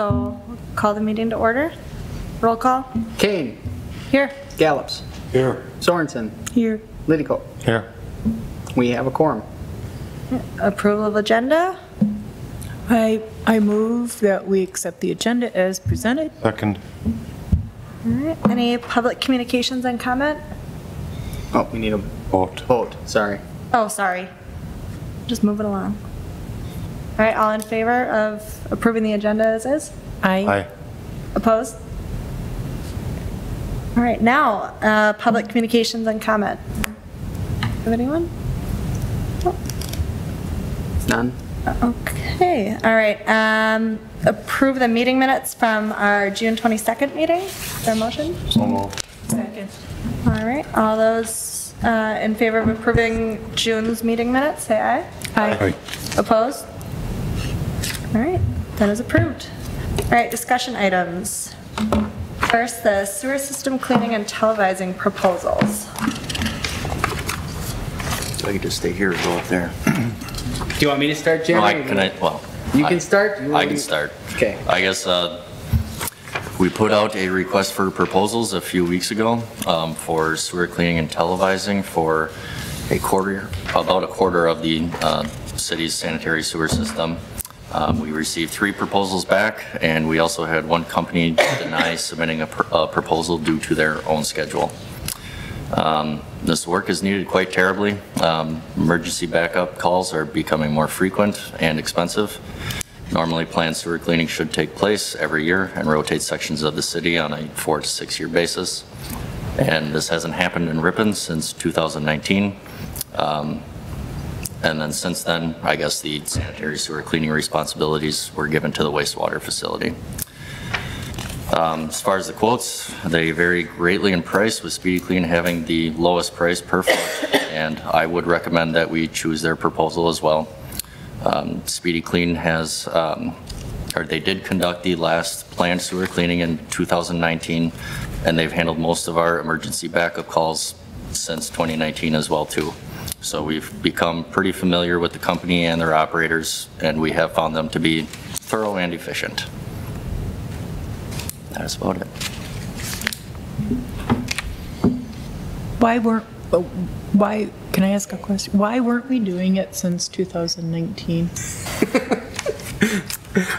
So call the meeting to order. Roll call. Kane, Here. Gallops, Here. Sorensen, Here. Liddico. Here. We have a quorum. Approval of agenda. I, I move that we accept the agenda as presented. Second. All right. Any public communications and comment? Oh, we need a Vote. vote, sorry. Oh, sorry. Just moving along. All right, all in favor of approving the agenda as is? I, Aye. Opposed? All right, now, uh, public communications and comment. Have anyone? None? Okay, all right. Um, approve the meeting minutes from our June 22nd meeting. Is there a motion? So moved. second. All right, all those uh, in favor of approving June's meeting minutes, say aye. I, Opposed? All right, that is approved. All right, discussion items. First, the sewer system cleaning and televising proposals. I could just stay here or go up there. Do you want me to start, No, Jeremy? I, can I, well. You I- can start? You I can me- start. Okay. I guess, uh, we put out a request for proposals a few weeks ago, um, for sewer cleaning and televising for a quarter, about a quarter of the, uh, city's sanitary sewer system. Um, we received three proposals back, and we also had one company deny submitting a, pr- a proposal due to their own schedule. Um, This work is needed quite terribly. Um, Emergency backup calls are becoming more frequent and expensive. Normally, planned sewer cleaning should take place every year and rotate sections of the city on a four to six-year basis. And this hasn't happened in Ripon since 2019. Um, And then since then, I guess the sanitary sewer cleaning responsibilities were given to the wastewater facility. Um, As far as the quotes, they vary greatly in price, with Speedy Clean having the lowest price per foot, and I would recommend that we choose their proposal as well. Um, Speedy Clean has, um, or they did conduct the last planned sewer cleaning in 2019, and they've handled most of our emergency backup calls since 2019 as well, too. So we've become pretty familiar with the company and their operators, and we have found them to be thorough and efficient. That's about it. why weren't, oh, why, can I ask a question? Why weren't we doing it since 2019?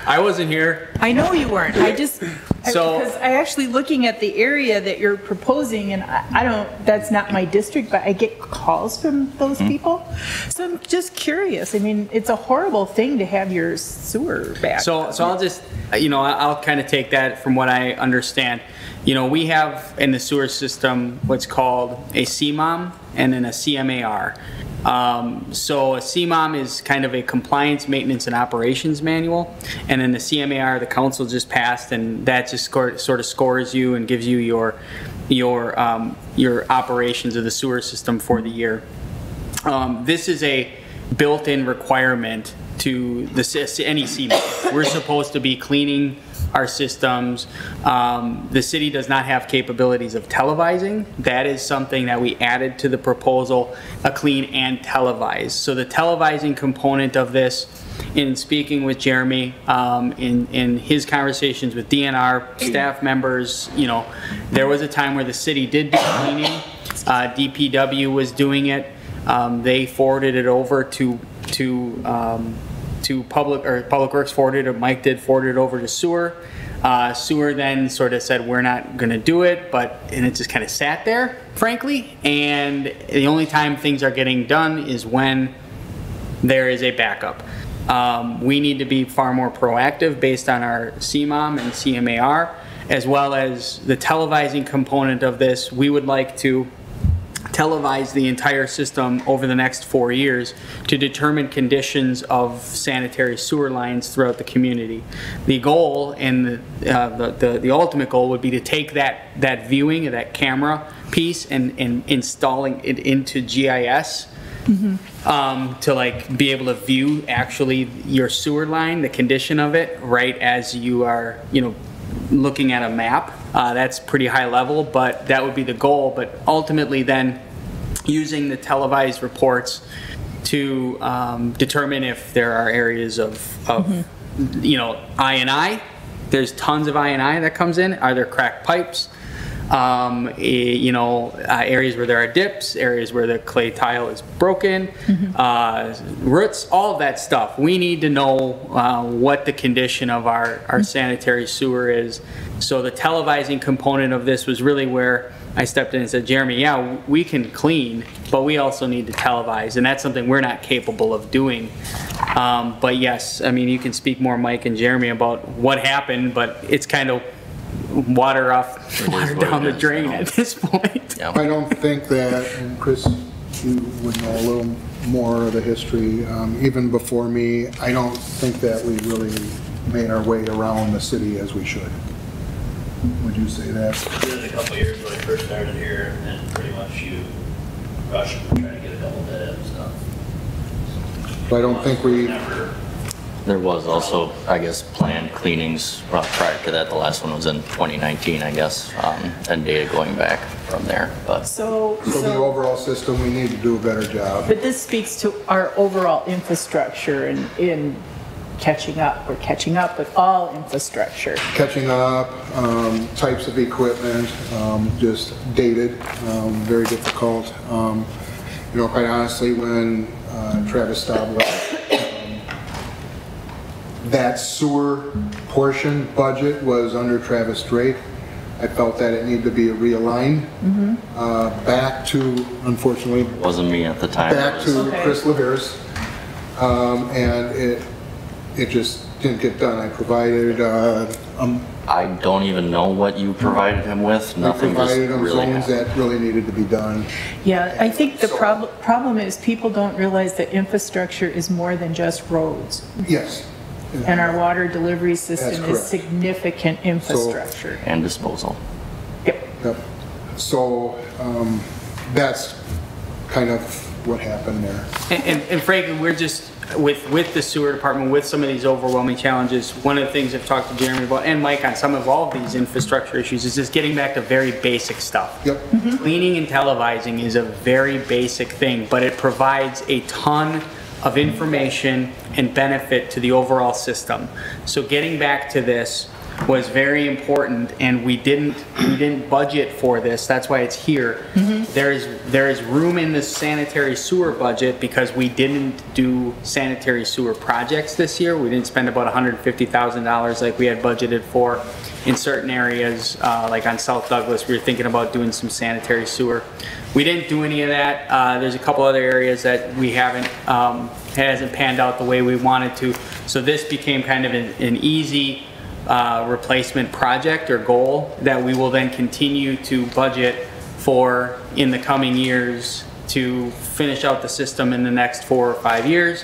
I wasn't here. I know you weren't, I just, I- So- because I actually looking at the area that you're proposing, and I, I don't, that's not my district, but I get calls from those mm-hmm. people. So I'm just curious, I mean, it's a horrible thing to have your sewer back. So, so I'll just, you know, I'll kind of take that from what I understand. You know, we have in the sewer system what's called a CMOM and then a CMAR. Um, so a CMOM is kind of a compliance, maintenance, and operations manual, and then the CMAR the council just passed, and that just score, sort of scores you and gives you your your um, your operations of the sewer system for the year. Um, this is a built-in requirement to the any CMA. We're supposed to be cleaning our systems. Um, the city does not have capabilities of televising. That is something that we added to the proposal, a clean and televised. So the televising component of this, in speaking with Jeremy, um, in, in his conversations with DNR staff members, you know, there was a time where the city did do cleaning. Uh, DPW was doing it. Um, they forwarded it over to, to, um, to public, or Public Works forwarded, or Mike did forward it over to sewer. Uh, sewer then sort of said, we're not gonna do it, but, and it just kind of sat there, frankly. And the only time things are getting done is when there is a backup. Um, we need to be far more proactive based on our CMOM and CMAR, as well as the televising component of this. We would like to televise the entire system over the next four years to determine conditions of sanitary sewer lines throughout the community. The goal and the, uh, the, the, the ultimate goal would be to take that, that viewing, of that camera piece and, and installing it into GIS um, to like be able to view actually your sewer line, the condition of it, right as you are, you know, looking at a map. Uh, that's pretty high level, but that would be the goal. But ultimately, then using the televised reports to um, determine if there are areas of, of you know, I and I there's tons of I and I that comes in. Are there cracked pipes? Um, eh, you know, uh, areas where there are dips, areas where the clay tile is broken, uh, roots, all of that stuff. We need to know uh, what the condition of our, our sanitary sewer is. So the televising component of this was really where I stepped in and said, Jeremy, yeah, we can clean, but we also need to televise, and that's something we're not capable of doing. Um, but yes, I mean, you can speak more, Mike and Jeremy, about what happened, but it's kind of water off, water down the drain at this point. Yeah. I don't think that, and Chris, you would know a little more of the history, um, even before me, I don't think that we really made our way around the city as we should. Would you say that? did it a couple years when I first started here, and pretty much you rush and try to get a double bid and stuff. But I don't think we, Never, There was also, I guess, planned cleanings well, prior to that. The last one was in 2019, I guess, um, and data going back from there, but So, so the overall system, we need to do a better job. but this speaks to our overall infrastructure and in catching up. We're catching up with all infrastructure. Catching up, um, types of equipment, um, just dated, um, very difficult. Um, You know, quite honestly, when uh, Travis Staub left, that sewer portion budget was under Travis Drake. I felt that it needed to be realigned uh, back to, unfortunately, it wasn't me at the time. Back to Okay. Chris Laveres. Um, And it, it just didn't get done. I provided, uh, um, I don't even know what you provided him with. we Nothing just provided them really zones happened. that really needed to be done. Yeah, I think the problem, problem is people don't realize that infrastructure is more than just roads. Yes. And our water delivery system is correct. significant infrastructure. And disposal. Yep. Yep. So, um, that's kind of what happened there. And, and- and frankly, we're just, with, with the sewer department, with some of these overwhelming challenges, one of the things I've talked to Jeremy about, and Mike on some of all of these infrastructure issues, is just getting back to very basic stuff. Yep. Cleaning and televising is a very basic thing, but it provides a ton of information and benefit to the overall system. So getting back to this was very important and we didn't, we didn't budget for this, that's why it's here. There is, there is room in the sanitary sewer budget because we didn't do sanitary sewer projects this year. We didn't spend about $150,000 like we had budgeted for in certain areas, uh, like on South Douglas, we were thinking about doing some sanitary sewer. We didn't do any of that. Uh, There's a couple other areas that we haven't, um, hasn't panned out the way we wanted to. So this became kind of an, an easy uh, replacement project or goal that we will then continue to budget for in the coming years to finish out the system in the next four or five years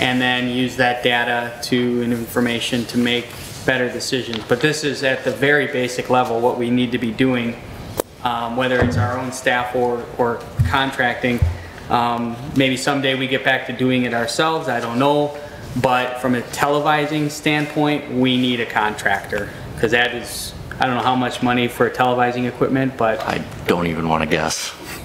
and then use that data to and information to make better decisions. But this is at the very basic level what we need to be doing, um, whether it's our own staff or, or contracting. Um, maybe someday we get back to doing it ourselves, I don't know. But from a televising standpoint, we need a contractor because that is, I don't know how much money for televising equipment, but I don't even want to guess.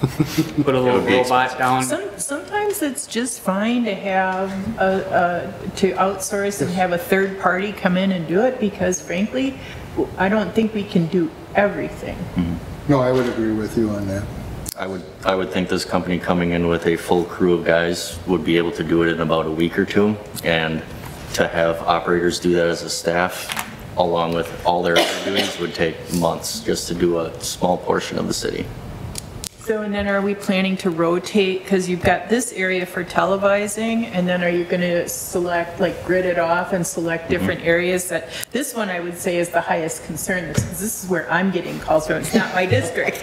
put a little robot down. Some, sometimes it's just fine to have a, a, to outsource and have a third party come in and do it because frankly, I don't think we can do everything. No, I would agree with you on that. I would, I would think this company coming in with a full crew of guys would be able to do it in about a week or two. And to have operators do that as a staff, along with all their other duties, would take months just to do a small portion of the city. So, and then are we planning to rotate, because you've got this area for televising, and then are you going to select, like grid it off and select mm-hmm. different areas that, this one I would say is the highest concern, because this is where I'm getting calls from, it's not my district.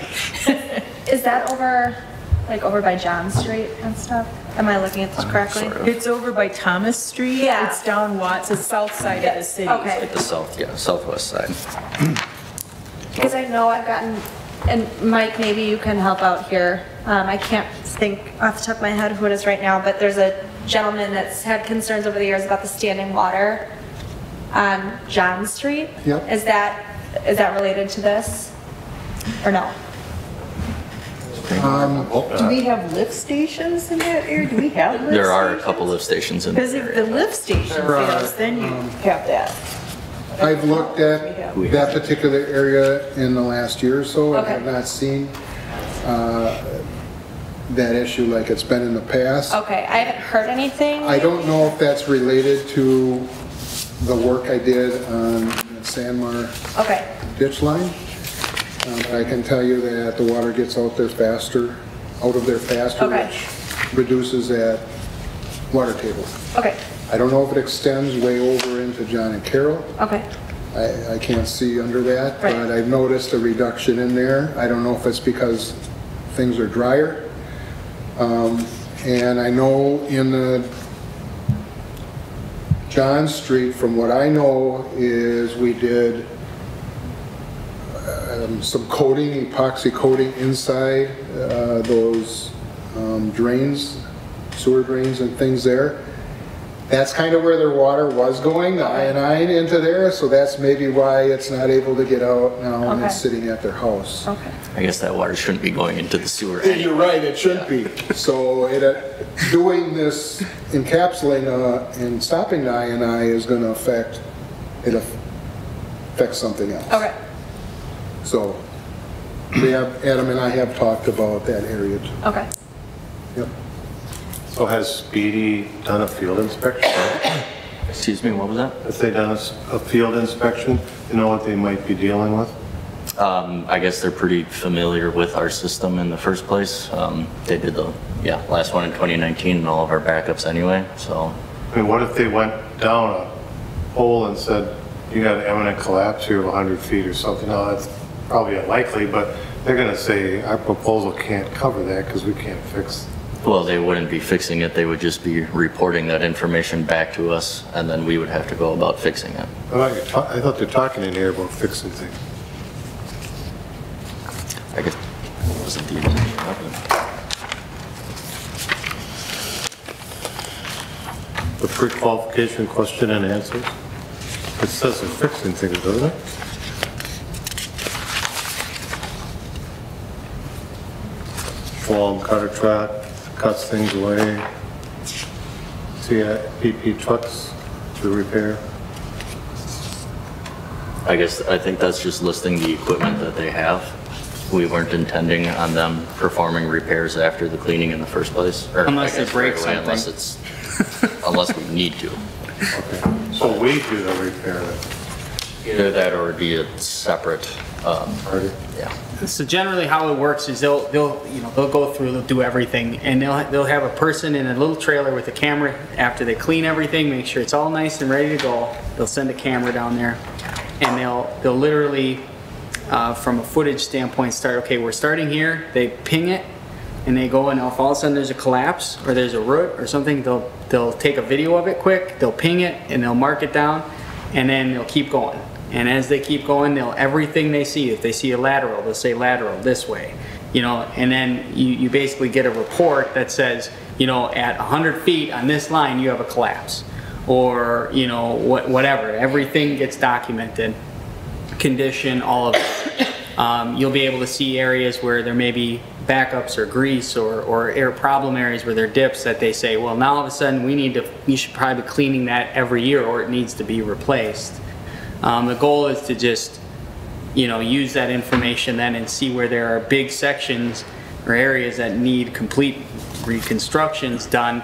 Is that over, like over by John Street and stuff? Am I looking at this uh, correctly? sort of. It's over by Thomas Street. Yeah. It's down Watts, it's south side of the city. Okay. Like the south, yeah, southwest side. Because I know I've gotten, and Mike, maybe you can help out here. Um, I can't think off the top of my head who it is right now, but there's a gentleman that's had concerns over the years about the standing water on John Street. Yep. Is that, is that related to this? Or no? Do we have lift stations in that area? Do we have lift There are a stations? couple of stations in the Because if the lift station There fails, then you have that. I've looked at that particular area in the last year or so, and have Okay. not seen uh, that issue like it's been in the past. Okay, I haven't heard anything. I don't know if that's related to the work I did on the Sandmar Okay, ditch line. But I can tell you that the water gets out there faster, out of there faster, Okay. which reduces that water table. okay, I don't know if it extends way over into John and Carroll. okay. I, I can't see under that, Right. but I've noticed a reduction in there. I don't know if it's because things are drier. Um, And I know in the John Street, from what I know, is we did um, some coating, epoxy coating inside uh, those um, drains, sewer drains and things there. That's kind of where their water was going, the I and I into there, so that's maybe why it's not able to get out now and it's Okay. sitting at their house. Okay. I guess that water shouldn't be going into the sewer You're anyway. right, it shouldn't be. So it, uh, doing this encapsulating uh, and stopping the INI is gonna affect, it affects something else. Okay. So, we have, Adam and I have talked about that area. too. Okay. Yep. So has Speedy done a field inspection? Excuse me, what was that? Has they done a field inspection? You know what they might be dealing with? Um, I guess they're pretty familiar with our system in the first place. Um, they did the, yeah, last one in 2019 and all of our backups anyway, so. I mean, what if they went down a hole and said, you got an imminent collapse here of 100 feet or something? Now, that's probably unlikely, but they're gonna say, our proposal can't cover that because we can't fix. Well, they wouldn't be fixing it, they would just be reporting that information back to us, and then we would have to go about fixing it. I thought I thought they're talking in here about fixing things. I guess, it wasn't the intention of it. The pre-qualification question and answers? It says they're fixing things, doesn't it? Long cutter truck cuts things away. See, uh, PP trucks to repair. I guess, I think that's just listing the equipment that they have. We weren't intending on them performing repairs after the cleaning in the first place. or I Unless they guess break right away, Unless it's, unless we need to. Okay, so we do the repair Either that or it'd be a separate, um, yeah. So generally how it works is they'll, they'll, you know, they'll go through, they'll do everything, and they'll, they'll have a person in a little trailer with a camera. After they clean everything, make sure it's all nice and ready to go, they'll send a camera down there, and they'll, they'll literally, uh, from a footage standpoint, start, okay, we're starting here, they ping it, and they go and if all of a sudden there's a collapse, or there's a root or something, they'll, they'll take a video of it quick, they'll ping it, and they'll mark it down, and then they'll keep going. And as they keep going, they'll, everything they see, if they see a lateral, they'll say lateral this way, you know, and then you, you basically get a report that says, you know, at 100 feet on this line, you have a collapse. Or, you know, what, whatever, everything gets documented condition, all of it. Um, you'll be able to see areas where there may be backups or grease or, or air problem areas where there are dips that they say, well, now all of a sudden we need to, you should probably be cleaning that every year or it needs to be replaced. Um, the goal is to just, you know, use that information then and see where there are big sections or areas that need complete reconstructions done.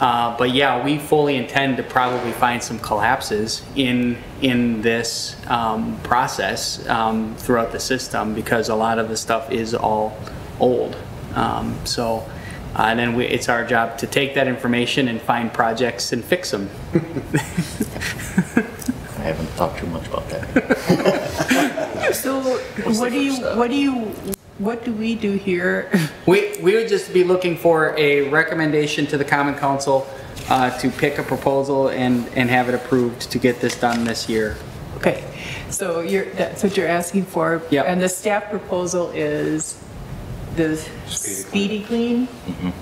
Uh, but yeah, we fully intend to probably find some collapses in, in this, um, process, um, throughout the system because a lot of the stuff is all old. Um, so, uh, and then we, it's our job to take that information and find projects and fix them. I haven't thought too much about that. So what do you, what do you, what do we do here? We, we would just be looking for a recommendation to the common council uh, to pick a proposal and, and have it approved to get this done this year. Okay, so you're, that's what you're asking for? Yep. And the staff proposal is the speedy clean? Mm -hmm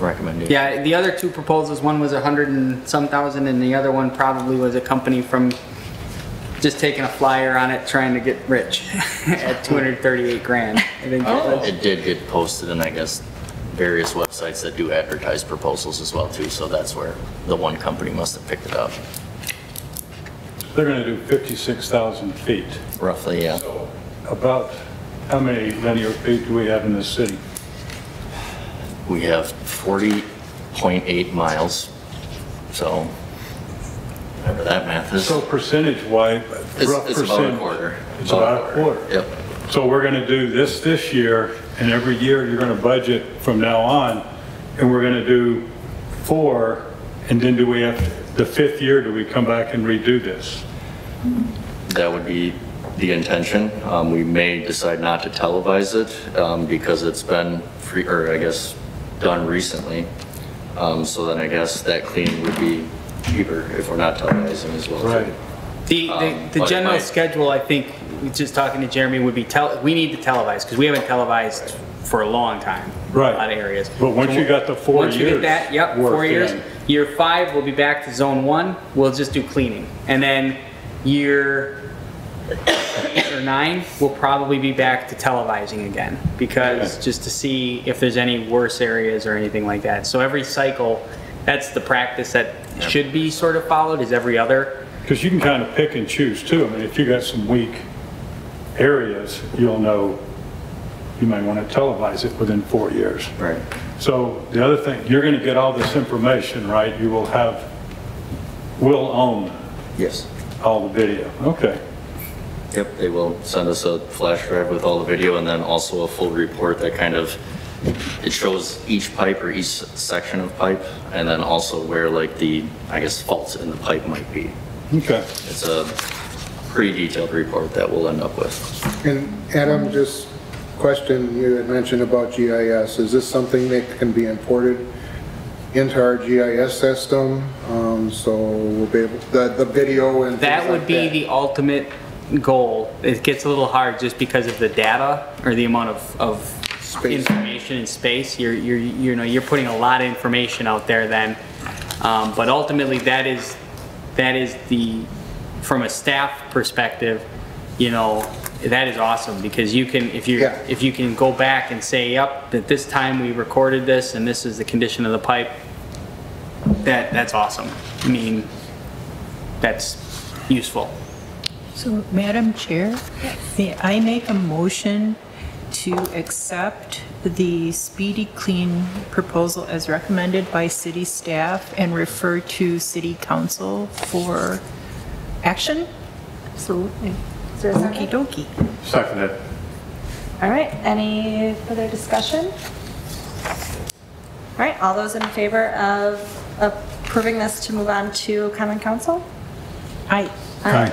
Recommendation. Yeah, the other two proposals, one was a hundred and some thousand and the other one probably was a company from just taking a flyer on it, trying to get rich at 238 grand. I think that oh. was- It did get posted in, I guess, various websites that do advertise proposals as well too, so that's where the one company must have picked it up. They're going to do 56,000 feet. roughly, yeah. So About how many linear feet do we have in this city? We have 40.8 miles, so whatever that math is. So percentage-wise, It's rough it's about a quarter. It's about a quarter. Yep. So we're going to do this this year, and every year you're going to budget from now on, and we're going to do four, and then do we have, the fifth year, do we come back and redo this? That would be the intention. Um, We may decide not to televise it um, because it's been free, or I guess, done recently. Um, So then I guess that cleaning would be cheaper if we're not televising as well. too. Right. The, Um, the, the general my- schedule, I think, just talking to Jeremy, would be tel, we need to televise, because we haven't televised for a long time. Right. A lot of areas. But once you got the four Once you get that, yep, four years. in. Year five, we'll be back to zone one, we'll just do cleaning. And then year eight or nine, we'll probably be back to televising again, because, just to see if there's any worse areas or anything like that. So every cycle, that's the practice that should be sort of followed, is every other. Because you can kind of pick and choose too. I mean, if you got some weak areas, you'll know you might want to televise it within four years. Right. So the other thing, you're going to get all this information, right? You will have, will own Yes. all the video. Okay. Yep, they will send us a flash drive with all the video and then also a full report that kind of, it shows each pipe or each section of pipe and then also where like the, I guess, faults in the pipe might be. Okay. It's a pretty detailed report that we'll end up with. And Adam, just question, you had mentioned about GIS. Is this something that can be imported into our GIS system? Um, So we'll be able, the, the video and That would like be that? the ultimate goal. It gets a little hard just because of the data or the amount of, of Space. information and space. You're, you're, you know, you're putting a lot of information out there then. Um, but ultimately, that is, that is the, from a staff perspective, you know, that is awesome because you can, if you, Yeah. if you can go back and say, yep, at this time we recorded this and this is the condition of the pipe, that, that's awesome. I mean, that's useful. So, Madam Chair, may I make a motion to accept the Speedy Clean proposal as recommended by city staff and refer to city council for action? Absolutely. Is there a second? Dokey. Second. All right, any further discussion? All right, all those in favor of approving this to move on to common council? Aye. Aye.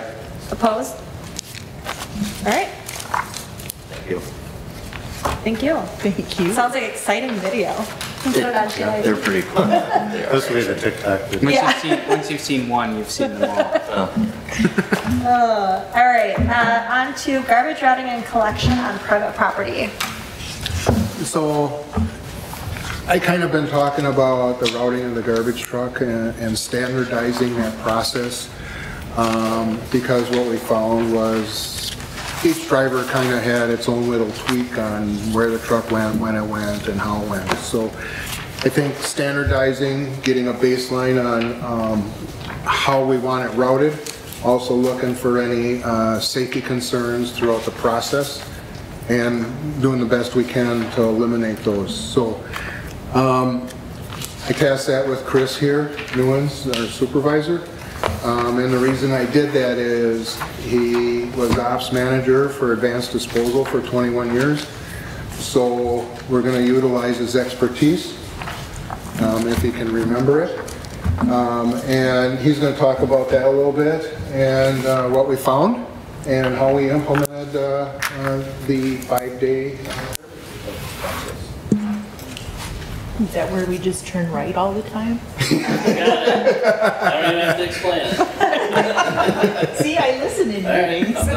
Opposed? All right, Thank you. Thank you. Thank you. Sounds like an exciting video. Put it on Yeah, GIS. They're pretty cool. This will be the TikTok video. Once Yeah. you've seen, once you've seen one, you've seen them all. All right, uh, on to garbage routing and collection on private property. So I kind of been talking about the routing of the garbage truck and and standardizing that process. um, Because what we found was each driver kind of had its own little tweak on where the truck went, when it went, and how it went. So I think standardizing, getting a baseline on um, how we want it routed, also looking for any uh, safety concerns throughout the process, and doing the best we can to eliminate those. So um, I tasked that with Chris here, Newens, our supervisor. Um, And the reason I did that is he was ops manager for Advanced Disposal for 21 years. So we're going to utilize his expertise, um, if he can remember it. Um, And he's going to talk about that a little bit and uh, what we found and how we implemented uh, uh, the five-day uh, Is that where we just turn right all the time? I don't even have to explain it. See, I listen in meetings. I'm.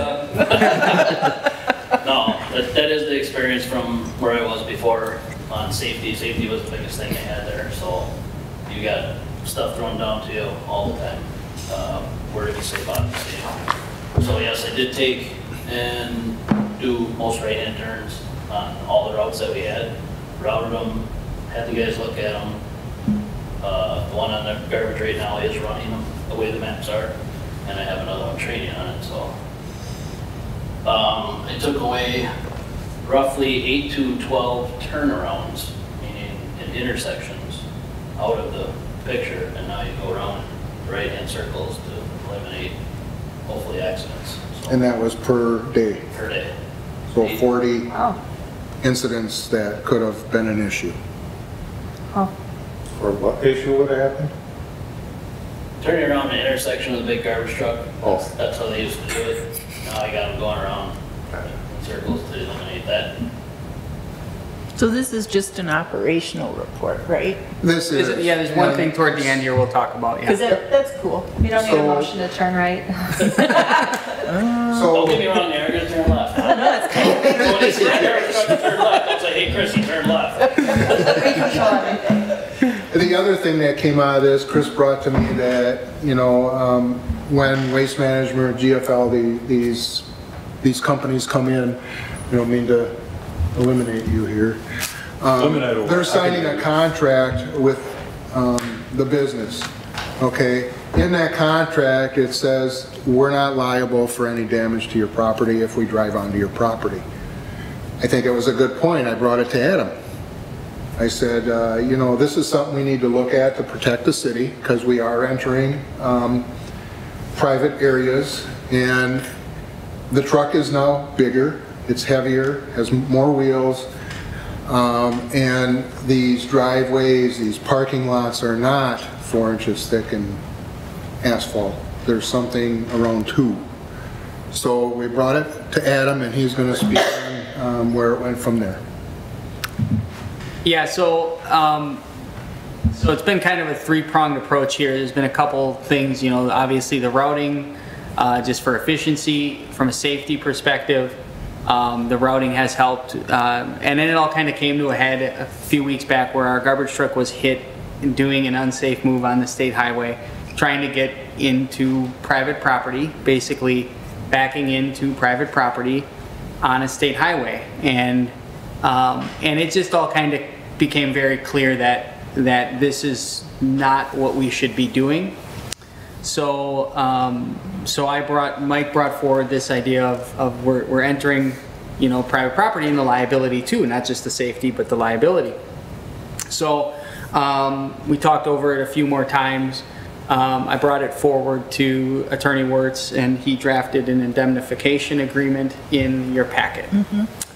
No, that, that is the experience from where I was before on safety. Safety was the biggest thing they had there, so you got stuff thrown down to you all the time. Uh, Where to be safe, out to be safe. So yes, I did take and do most right-hand turns on all the routes that we had, routed them, had the guys look at them. Uh, The one on the garbage right now is running them the way the maps are. and I have another one training on it, so. Um, I took away roughly eight to 12 turnarounds, meaning in intersections, out of the picture, and now you go around right-hand circles to eliminate hopefully accidents, so, And that was per day. per day. So 40 Oh, incidents that could have been an issue. Oh, Or what issue would happen? Turning around the intersection with a big garbage truck, Oh. that's, that's how they used to do it. Now I got them going around in circles to eliminate that. So this is just an operational report, right? This Is is. it- Yeah, there's one thing toward the end here we'll talk about, yeah. that, that's cool. we don't need a So- motion to turn right. Don't get me So, wrong you're gonna turn left. So when it's right there, it's gonna left, hey Chrissy, turn left. We control everything. the other thing that came out of this, Chris brought to me that, you know, um, when Waste Management, or GFL, the- these, these companies come in, you don't mean to eliminate you here. Um, Eliminate. They're signing a contract with um, the business, okay? In that contract, it says, we're not liable for any damage to your property if we drive onto your property. I think it was a good point, I brought it to Adam. I said, uh, you know, this is something we need to look at to protect the city, because we are entering um, private areas, and the truck is now bigger, it's heavier, has more wheels, um, and these driveways, these parking lots are not four inches thick in asphalt. There's something around two. So we brought it to Adam, and he's gonna speak on um, where it went from there. Yeah, so, um, so it's been kind of a three-pronged approach here. There's been a couple things, you know, obviously the routing, uh, just for efficiency, from a safety perspective, um, the routing has helped. Uh, and then it all kind of came to a head a few weeks back where our garbage truck was hit doing an unsafe move on the state highway, trying to get into private property, basically backing into private property on a state highway. And, um, and it just all kind of became very clear that, that this is not what we should be doing. So, um, so I brought, Mike brought forward this idea of, of we're, we're entering, you know, private property and the liability too, not just the safety, but the liability. So, um, we talked over it a few more times. Um, I brought it forward to Attorney Wertz and he drafted an indemnification agreement in your packet.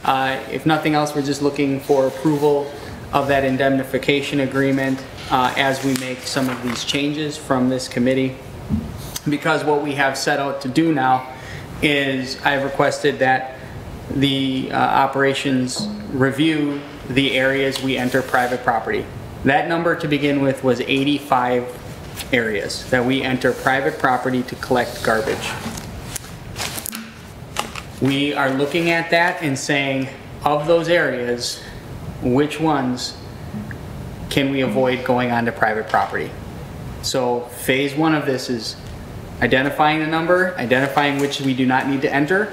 Uh, if nothing else, we're just looking for approval of that indemnification agreement, uh, as we make some of these changes from this committee because what we have set out to do now is I've requested that the uh, operations review the areas we enter private property. That number to begin with was 85 areas that we enter private property to collect garbage. We are looking at that and saying, of those areas, which ones can we avoid going onto private property? So phase one of this is identifying the number, identifying which we do not need to enter,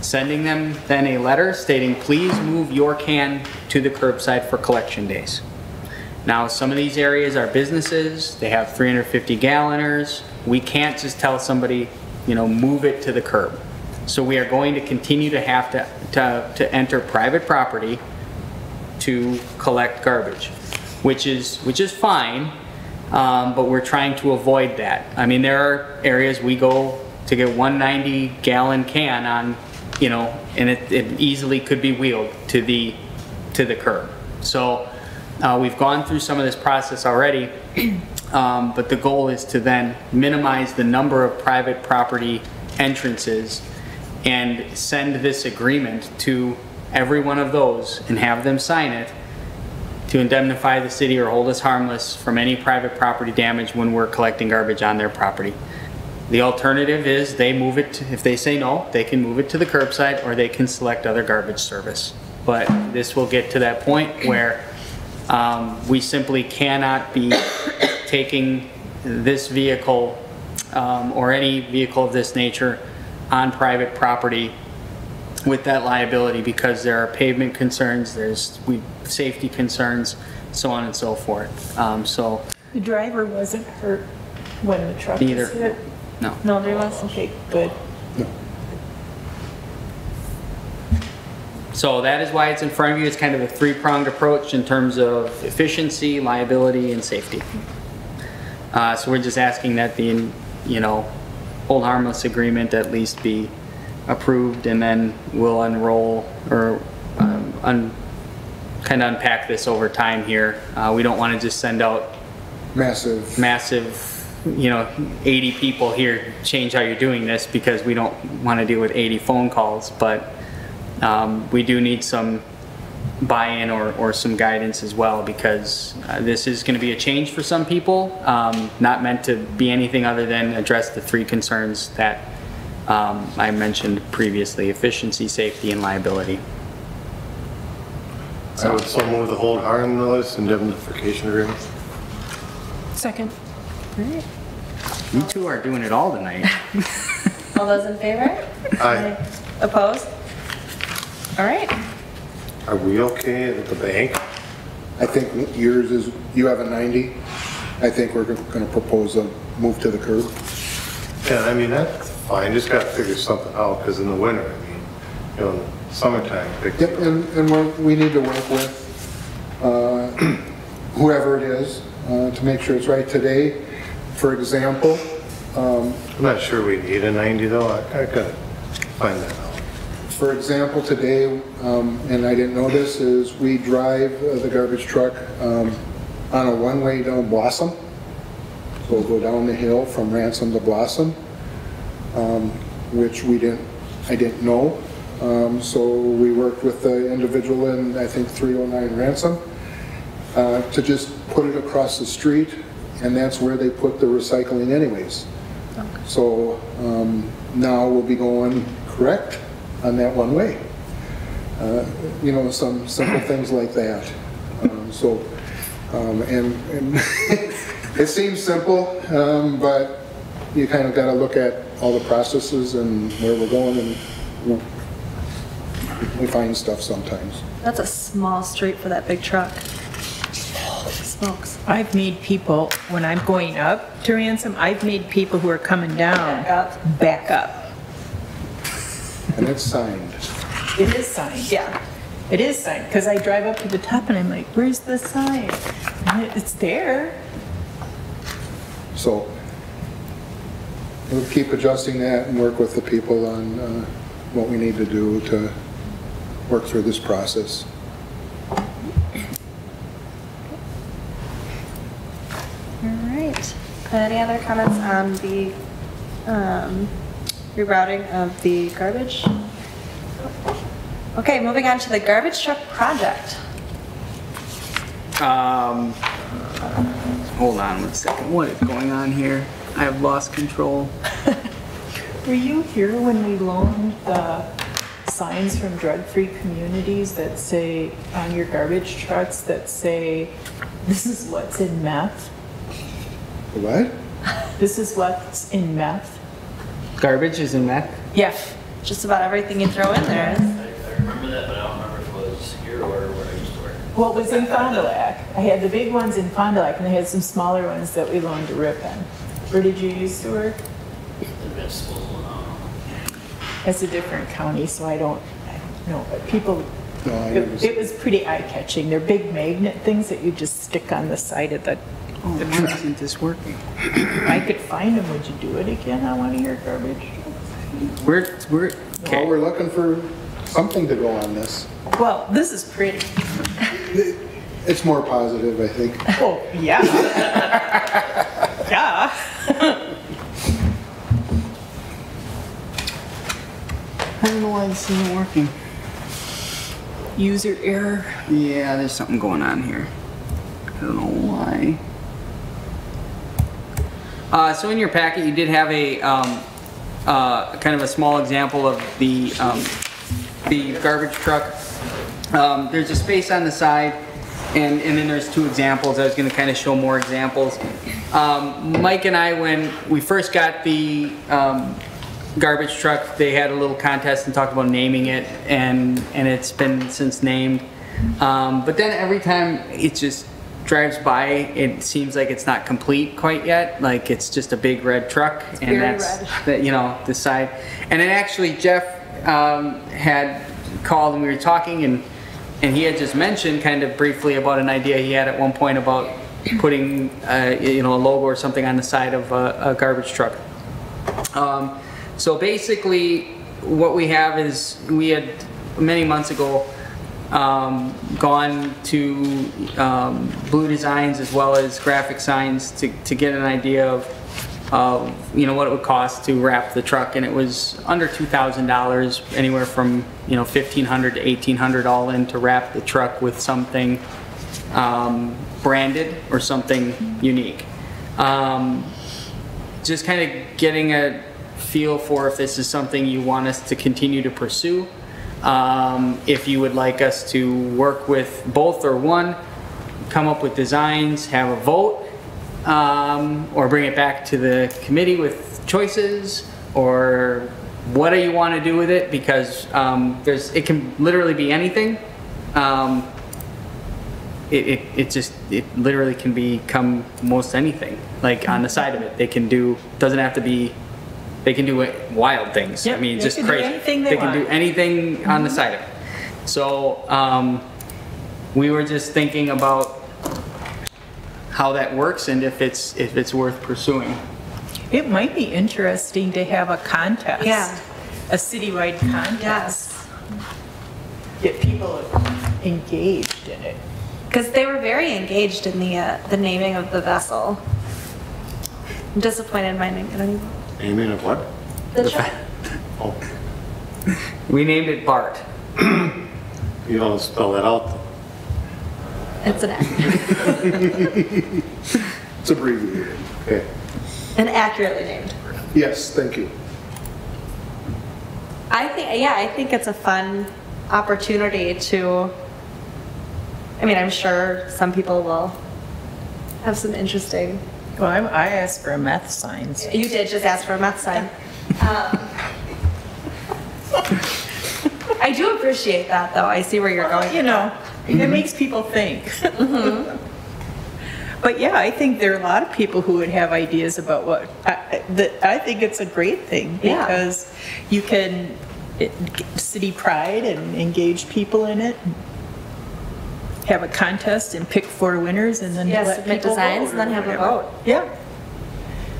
sending them then a letter stating, please move your can to the curbside for collection days. Now, some of these areas are businesses, they have 350 galloners. We can't just tell somebody, you know, move it to the curb. So we are going to continue to have to, to, to enter private property to collect garbage, which is, which is fine, um, but we're trying to avoid that. I mean, there are areas we go to get 190 gallon can on, you know, and it, it easily could be wheeled to the, to the curb. So, uh, we've gone through some of this process already, um, but the goal is to then minimize the number of private property entrances and send this agreement to every one of those and have them sign it to indemnify the city or hold us harmless from any private property damage when we're collecting garbage on their property. The alternative is they move it, to- if they say no, they can move it to the curbside or they can select other garbage service. But this will get to that point where um, we simply cannot be taking this vehicle um, or any vehicle of this nature on private property with that liability because there are pavement concerns, there's we, safety concerns, so on and so forth. Um, so The driver wasn't hurt when the truck Neither. was hit? No. Nobody wants to Okay, good. So that is why it's in front of you. It's kind of a three-pronged approach in terms of efficiency, liability, and safety. Uh, so we're just asking that the, you know, hold harmless agreement at least be approved and then we'll unroll or, um, un, kind of unpack this over time here. Uh, we don't want to just send out Massive. massive, you know, 80 people here, change how you're doing this because we don't want to deal with 80 phone calls, but um, we do need some buy-in or, or some guidance as well because uh, this is going to be a change for some people, um, not meant to be anything other than address the three concerns that um, I mentioned previously, efficiency, safety, and liability. I would so move the hold harmless indemnification agreement. Second. You two are doing it all tonight. All those in favor? Aye. Opposed? All right. Are we okay at the bank? I think yours is, you have a 90. I think we're going to propose a move to the curb. Yeah, I mean, that's fine, just gotta figure something out, because in the winter, I mean, you know, summertime, big Yep, deal. and, and we're, we need to work with, uh, whoever it is, uh, to make sure it's right today. For example, um, I'm not sure we need a 90 though, I I gotta find that out. For example, today, um, and I didn't know this, is we drive uh, the garbage truck, um, on a one-way down Blossom. So we'll go down the hill from Ransom to Blossom, um, which we didn't, I didn't know. Um, so we worked with the individual in, I think, 309 Ransom, uh, to just put it across the street, and that's where they put the recycling anyways. So, um, now we'll be going correct on that one way. Uh, You know, some simple things like that. Um, So, um, and, and it seems simple, um, but you kind of got to look at all the processes and where we're going, and you know, we find stuff sometimes. That's a small street for that big truck. Holy smokes. I've made people, when I'm going up to Ransom, I've made people who are coming down. Back up. Back up. And it's signed. It is signed. Yeah. It is signed, because I drive up to the top and I'm like, where's the sign? And it- It's there. So we'll keep adjusting that and work with the people on uh, what we need to do to work through this process. All right. Any other comments on the um, rerouting of the garbage? Okay, moving on to the garbage truck project. Um, hold on one second. What is going on here? I have lost control. Were you here when we loaned the signs from drug-free communities that say, on your garbage trucks, that say, this is what's in meth? What? This is what's in meth? Garbage is in meth? Yeah. Just about everything you throw in there is. I, I remember that, but I don't remember if it was here or where I used to work. Well, it was in Fond du Lac. I had the big ones in Fond du Lac, and I had some smaller ones that we loaned to Ripon. Where did you used to work? They've been disposal. It's uh, a different county, so I don't, I don't know, but people, No, it it was pretty eye-catching. They're big magnet things that you just stick on the side of the, Oh, why isn't this working? I could find them. Would you do it again on one of your garbage trucks? We're, we're, Well, okay. we're looking for something to go on this. Well, this is pretty. It's more positive, I think. Oh, yeah. Yeah. I don't know why this isn't working. User error. Yeah, there's something going on here. I don't know why. Uh, so in your packet, you did have a, um, uh, kind of a small example of the, um, the garbage truck. Um, there's a space on the side, and, and then there's two examples. I was gonna kind of show more examples. Um, Mike and I, when we first got the, um, garbage truck, they had a little contest and talked about naming it, and, and it's been since named. Um, but then every time it's just drives by, it seems like it's not complete quite yet, like it's just a big red truck. and very that's that, you know, the side. And then actually Jeff um, had called and we were talking and, and he had just mentioned kind of briefly about an idea he had at one point about putting, uh, you know, a logo or something on the side of a, a garbage truck. Um, so basically, what we have is, we had, many months ago, um, gone to, um, Blue Designs as well as Graphic Signs to, to get an idea of, you know, what it would cost to wrap the truck, and it was under two thousand dollars, anywhere from, you know, fifteen hundred to eighteen hundred all in to wrap the truck with something, um, branded or something unique. Um, just kind of getting a feel for if this is something you want us to continue to pursue. Um, if you would like us to work with both or one, come up with designs, have a vote, um, or bring it back to the committee with choices, or what do you want to do with it? Because um, there's, it can literally be anything. Um, it, it, it just, it literally can become most anything, like on the side of it. They can do, doesn't have to be, they can do wild things. I mean, they just crazy. anything they can do want. Mm-hmm. anything on the side of it. So, um, we were just thinking about how that works and if it's, if it's worth pursuing. It might be interesting to have a contest. Yeah. A citywide contest. Yes. Get people engaged in it. Because they were very engaged in the, uh, the naming of the vessel. I'm disappointed mine didn't get any vote. What? The truck. Oh, We named it Bart. you don't spell that out though. It's an, ac- It's abbreviated. Okay. an accurately named. Yes, thank you. I think, yeah, I think it's a fun opportunity to, I mean, I'm sure some people will have some interesting, Well, I, I asked for a meth signs. you did just ask for a meth sign. Um, I do appreciate that, though. I see where you're going. You know, it makes people think. But yeah, I think there are a lot of people who would have ideas about what, I, that, I think it's a great thing Yeah. because you can, it, city pride and engage people in it. Have a contest and pick four winners and then Yeah, let submit people designs vote and then or have a vote. Yeah.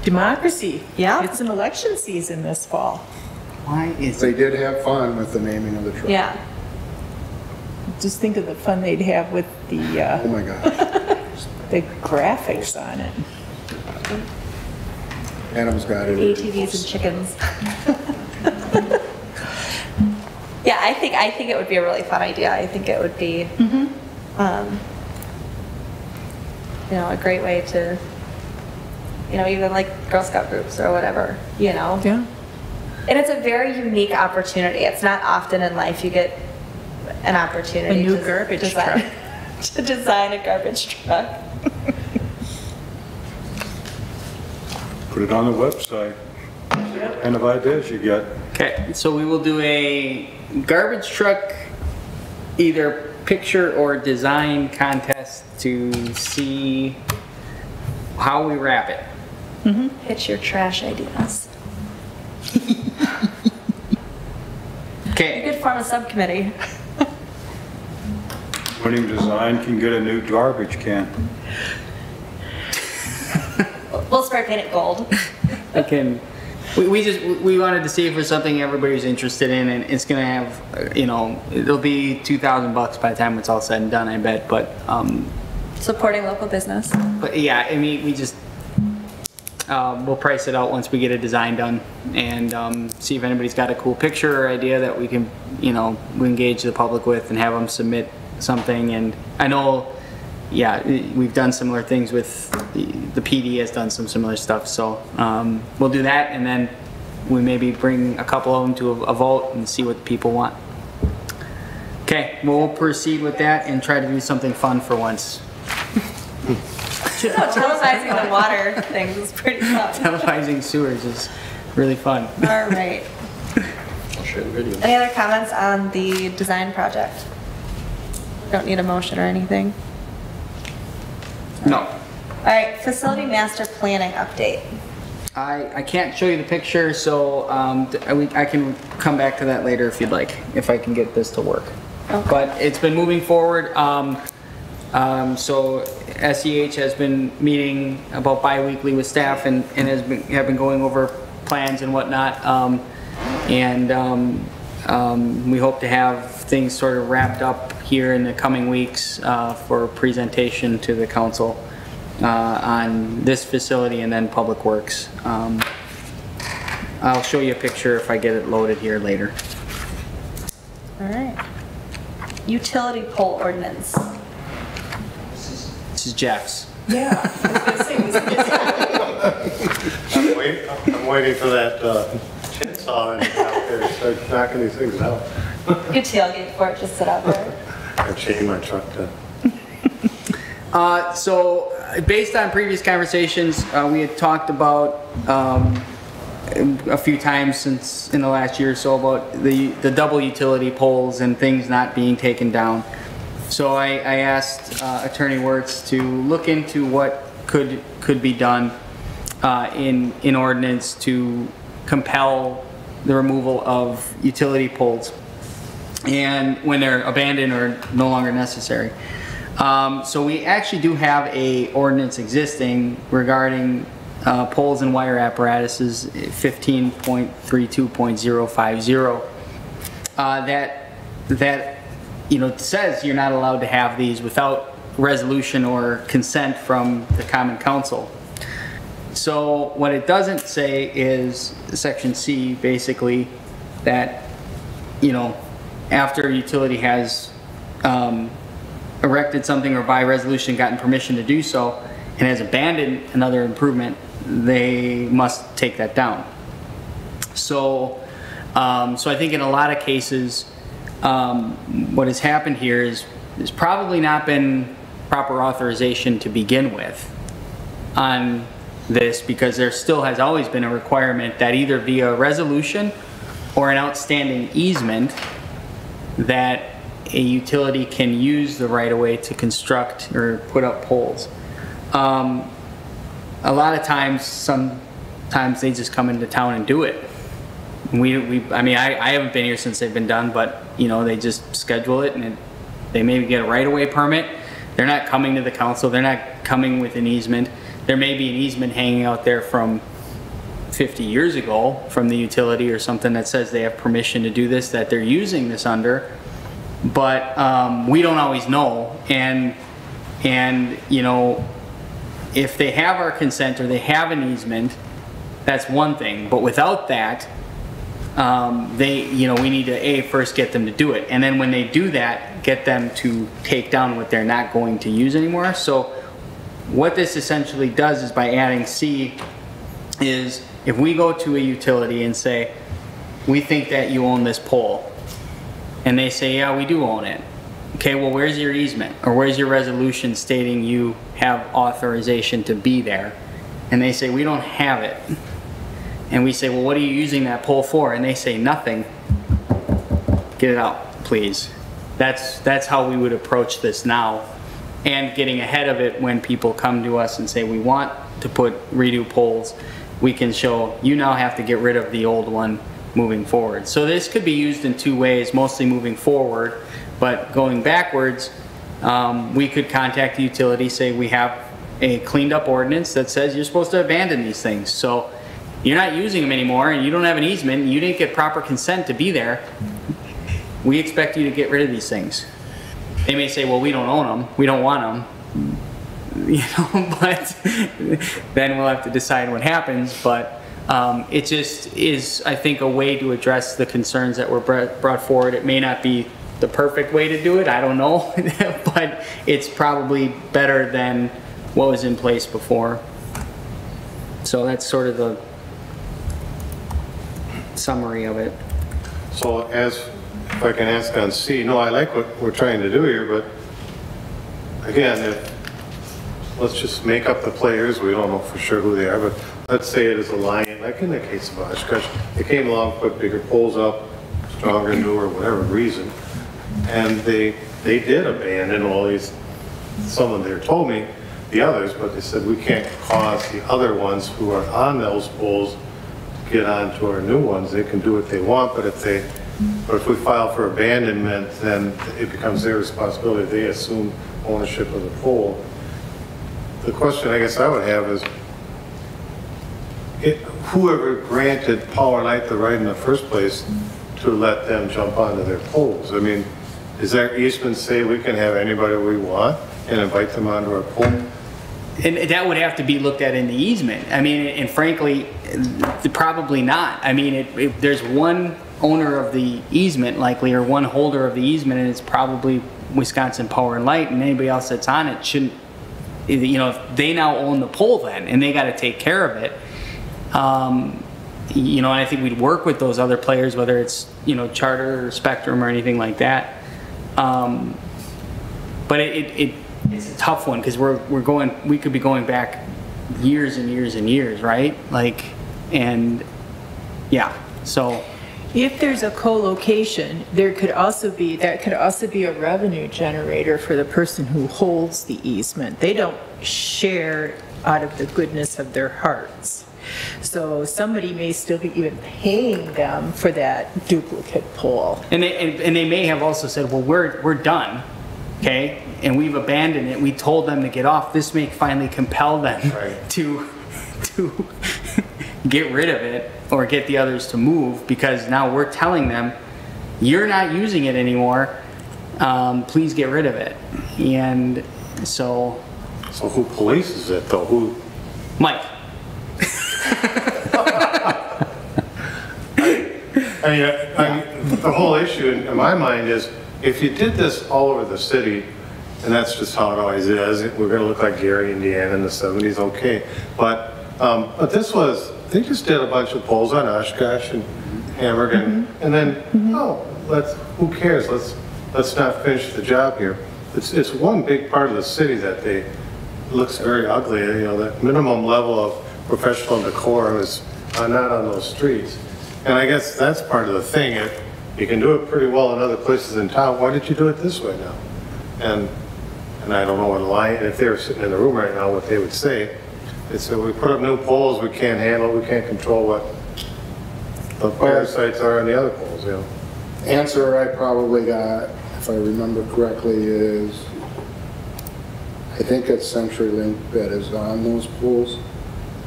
Democracy. Yeah. It's an election season this fall. Why is They did have fun with the naming of the truck. Yeah. Just think of the fun they'd have with the, Oh uh, my gosh. the graphics on it. Adam's got it. ATVs and chickens. Yeah, I think, I think it would be a really fun idea. I think it would be, um, you know, a great way to, you know, even like Girl Scout groups or whatever, you know? Yeah. And it's a very unique opportunity. It's not often in life you get an opportunity. A new to garbage design- To design a garbage truck. Put it on the website. Kind of ideas you get. Okay, so we will do a garbage truck, either picture or design contest to see how we wrap it. Mm-hmm. Pitch your trash ideas. Okay. You could form a subcommittee. Winning design can get a new garbage can. We'll spray paint it gold. I can, we, we just, we wanted to see if there's something everybody's interested in and it's gonna have, uh, you know, it'll be two thousand bucks by the time it's all said and done, I bet, but, um, Supporting local business. But yeah, I mean, we just, um, we'll price it out once we get a design done and, um, see if anybody's got a cool picture or idea that we can, you know, we engage the public with and have them submit something. And I know, yeah, we've done similar things with, the the PD has done some similar stuff. So, um, we'll do that and then we maybe bring a couple of them to a, a vote and see what the people want. Okay, well, we'll proceed with that and try to do something fun for once. No, televising the water things is pretty fun. televising sewers is really fun. All right. I'll share the video. Any other comments on the design project? Don't need a motion or anything. No. All right, facility master planning update. I, I can't show you the picture, so um, I we- I can come back to that later if you'd like, if I can get this to work. Okay. But it's been moving forward. um, um, So SEH has been meeting about bi-weekly with staff and and has been, have been going over plans and whatnot. um, And um, um, we hope to have things sort of wrapped up here in the coming weeks uh, for presentation to the council uh, on this facility and then Public Works. Um, I'll show you a picture if I get it loaded here later. All right. Utility pole ordinance. This is Jeff's. I'm wait- I'm waiting for that uh, chainsaw and out there to start knocking these things out. You tailgate for it, just sit out there. I chained my truck to. Uh, so, based on previous conversations, uh, we had talked about, um, a few times since, in the last year or so, about the, the double utility poles and things not being taken down. So I, I asked uh, Attorney Wertz to look into what could, could be done, uh, in, in ordinance to compel the removal of utility poles and when they're abandoned or no longer necessary. Um, so we actually do have a ordinance existing regarding uh, poles and wire apparatuses, 15.32.050, uh, that that you know says you're not allowed to have these without resolution or consent from the Common Council. So what it doesn't say is section C, basically, that you know, after a utility has um, erected something or by resolution gotten permission to do so and has abandoned another improvement, they must take that down. So, um, so I think in a lot of cases, um, what has happened here is, there's probably not been proper authorization to begin with on this because there still has always been a requirement that either via resolution or an outstanding easement that a utility can use the right of way to construct or put up poles. Um, a lot of times, sometimes they just come into town and do it. We, we, I mean, I, I haven't been here since they've been done, but, you know, they just schedule it and it, they maybe get a right-of-way permit. They're not coming to the council, they're not coming with an easement. There may be an easement hanging out there from 50 years ago from the utility or something that says they have permission to do this, that they're using this under. But, um, we don't always know and, and, you know, if they have our consent or they have an easement, that's one thing, but without that, um, they, you know, we need to, A, first get them to do it, and then when they do that, get them to take down what they're not going to use anymore. So what this essentially does is by adding C, is if we go to a utility and say, we think that you own this pole, and they say, yeah, we do own it. Okay, well, where's your easement? Or where's your resolution stating you have authorization to be there? And they say, we don't have it. And we say, well, what are you using that pole for? And they say, nothing. Get it out, please. That's, that's how we would approach this now. And getting ahead of it when people come to us and say, we want to put redo poles, we can show, you now have to get rid of the old one moving forward. So this could be used in two ways, mostly moving forward, but going backwards, um, we could contact the utility, say we have a cleaned up ordinance that says you're supposed to abandon these things. So you're not using them anymore and you don't have an easement, you didn't get proper consent to be there. We expect you to get rid of these things. They may say, well, we don't own them, we don't want them, you know, but then we'll have to decide what happens, but um, it just is, I think, a way to address the concerns that were brought forward. It may not be the perfect way to do it, I don't know, but it's probably better than what was in place before. So that's sort of the summary of it. So as, if I can ask on C, no, I like what we're trying to do here, but again, if, let's just make up the players, we don't know for sure who they are, but let's say it is Alliant, like in the case of Oshkosh, they came along, put bigger poles up, stronger, newer, whatever reason, and they, they did abandon all these, someone there told me the others, but they said we can't cause the other ones who are on those poles to get onto our new ones. They can do what they want, but if they, but if we file for abandonment, then it becomes their responsibility. They assume ownership of the pole. The question I guess I would have is, it- whoever granted Power Light the right in the first place to let them jump onto their poles? I mean, does our easement say we can have anybody we want and invite them onto our pole? And that would have to be looked at in the easement. I mean, and frankly, probably not. I mean, it, it, there's one owner of the easement likely, or one holder of the easement, and it's probably Wisconsin Power and Light, and anybody else that's on it shouldn't, you know, if they now own the pole then, and they gotta take care of it. Um, you know, I think we'd work with those other players, whether it's, you know, Charter or Spectrum or anything like that. Um, but it, it, it- it's a tough one because we're, we're going, we could be going back years and years and years, right? Like, and, yeah, so, If there's a co-location, there could also be, that could also be a revenue generator for the person who holds the easement. They don't share out of the goodness of their hearts. So somebody may still be even paying them for that duplicate pole. and they, and, and they may have also said, well, we're, we're done, okay? And we've abandoned it, we told them to get off, this may finally compel them Right. to, to get rid of it or get the others to move because now we're telling them, you're not using it anymore, um, please get rid of it. And so, So who polices it though? Who, Mike, I mean, I- I, the whole issue in my mind is, if you did this all over the city, and that's just how it always is, we're gonna look like Gary, Indiana in the seventies, okay. But, um, but this was, they just did a bunch of poles on Oshkosh and Hammergon, and and then, oh, let's, who cares, let's, let's not finish the job here. It's, it's one big part of the city that they, looks very ugly, you know, that minimum level of professional decorum is uh, not on those streets. And I guess that's part of the thing, if you can do it pretty well in other places in town, why did you do it this way now? And, and I don't know what line, if they were sitting in the room right now, what they would say. They uh, said, we put up new poles, we can't handle, we can't control what the parasites are on the other poles, you know? Answer I probably got, if I remember correctly, is, I think it's CenturyLink that is on those pools.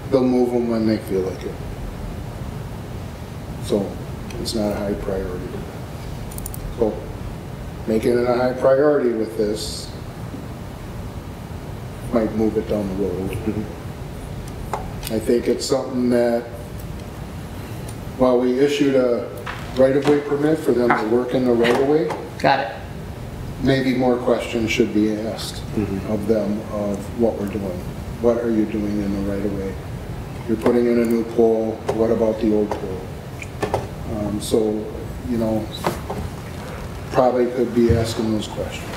They'll move them when they feel like it. So it's not a high priority. So making it a high priority with this might move it down the road. Mm-hmm. I think it's something that, while we issued a right-of-way permit for them to work in the right-of-way, got it. maybe more questions should be asked of them of what we're doing. What are you doing in the right-of-way? You're putting in a new pole, what about the old pole? Um, So, you know, probably could be asking those questions.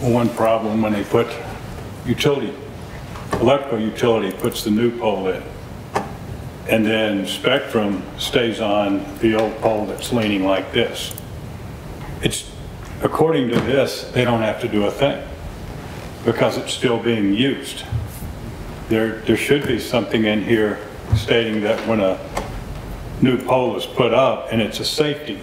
One problem when they put utility, electrical utility puts the new pole in. And then Spectrum stays on the old pole that's leaning like this. It's, according to this, they don't have to do a thing because it's still being used. There, there should be something in here stating that when a new pole is put up and it's a safety,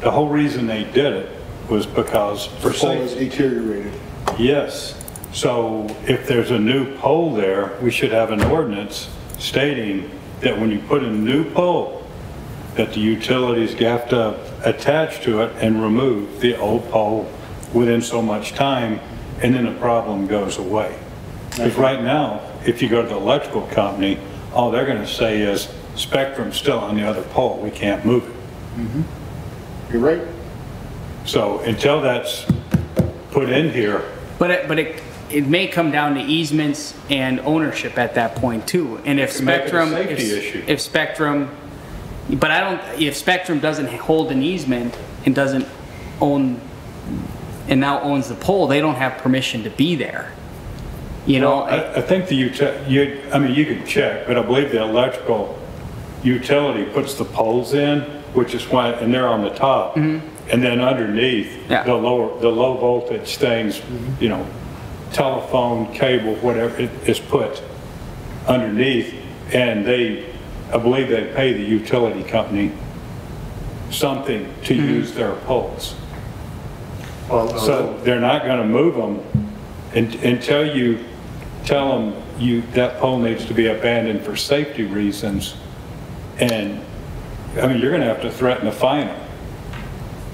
the whole reason they did it was because for The pole is deteriorated. Yes, so if there's a new pole there, we should have an ordinance stating that when you put a new pole, that the utilities have to attach to it and remove the old pole within so much time, and then the problem goes away. Because right now, if you go to the electrical company, all they're gonna say is, Spectrum's still on the other pole, we can't move it. Mm-hmm. You're right. So until that's put in here, But it, but it, it may come down to easements and ownership at that point too. And if Could make it a Spectrum, if, issue. if Spectrum, but I don't, if Spectrum doesn't hold an easement and doesn't own, and now owns the pole, they don't have permission to be there. You know, I, I think the you, I mean, you can check, but I believe the electrical utility puts the poles in, which is why, and they're on the top. Mm-hmm. And then underneath. Yeah. the lower, the low voltage things, you know, telephone cable, whatever it is put underneath, and they, I believe they pay the utility company something to mm-hmm. use their poles. Well, So uh, they're not gonna move them until you tell them you, that pole needs to be abandoned for safety reasons. And, I mean, you're gonna have to threaten to fine them.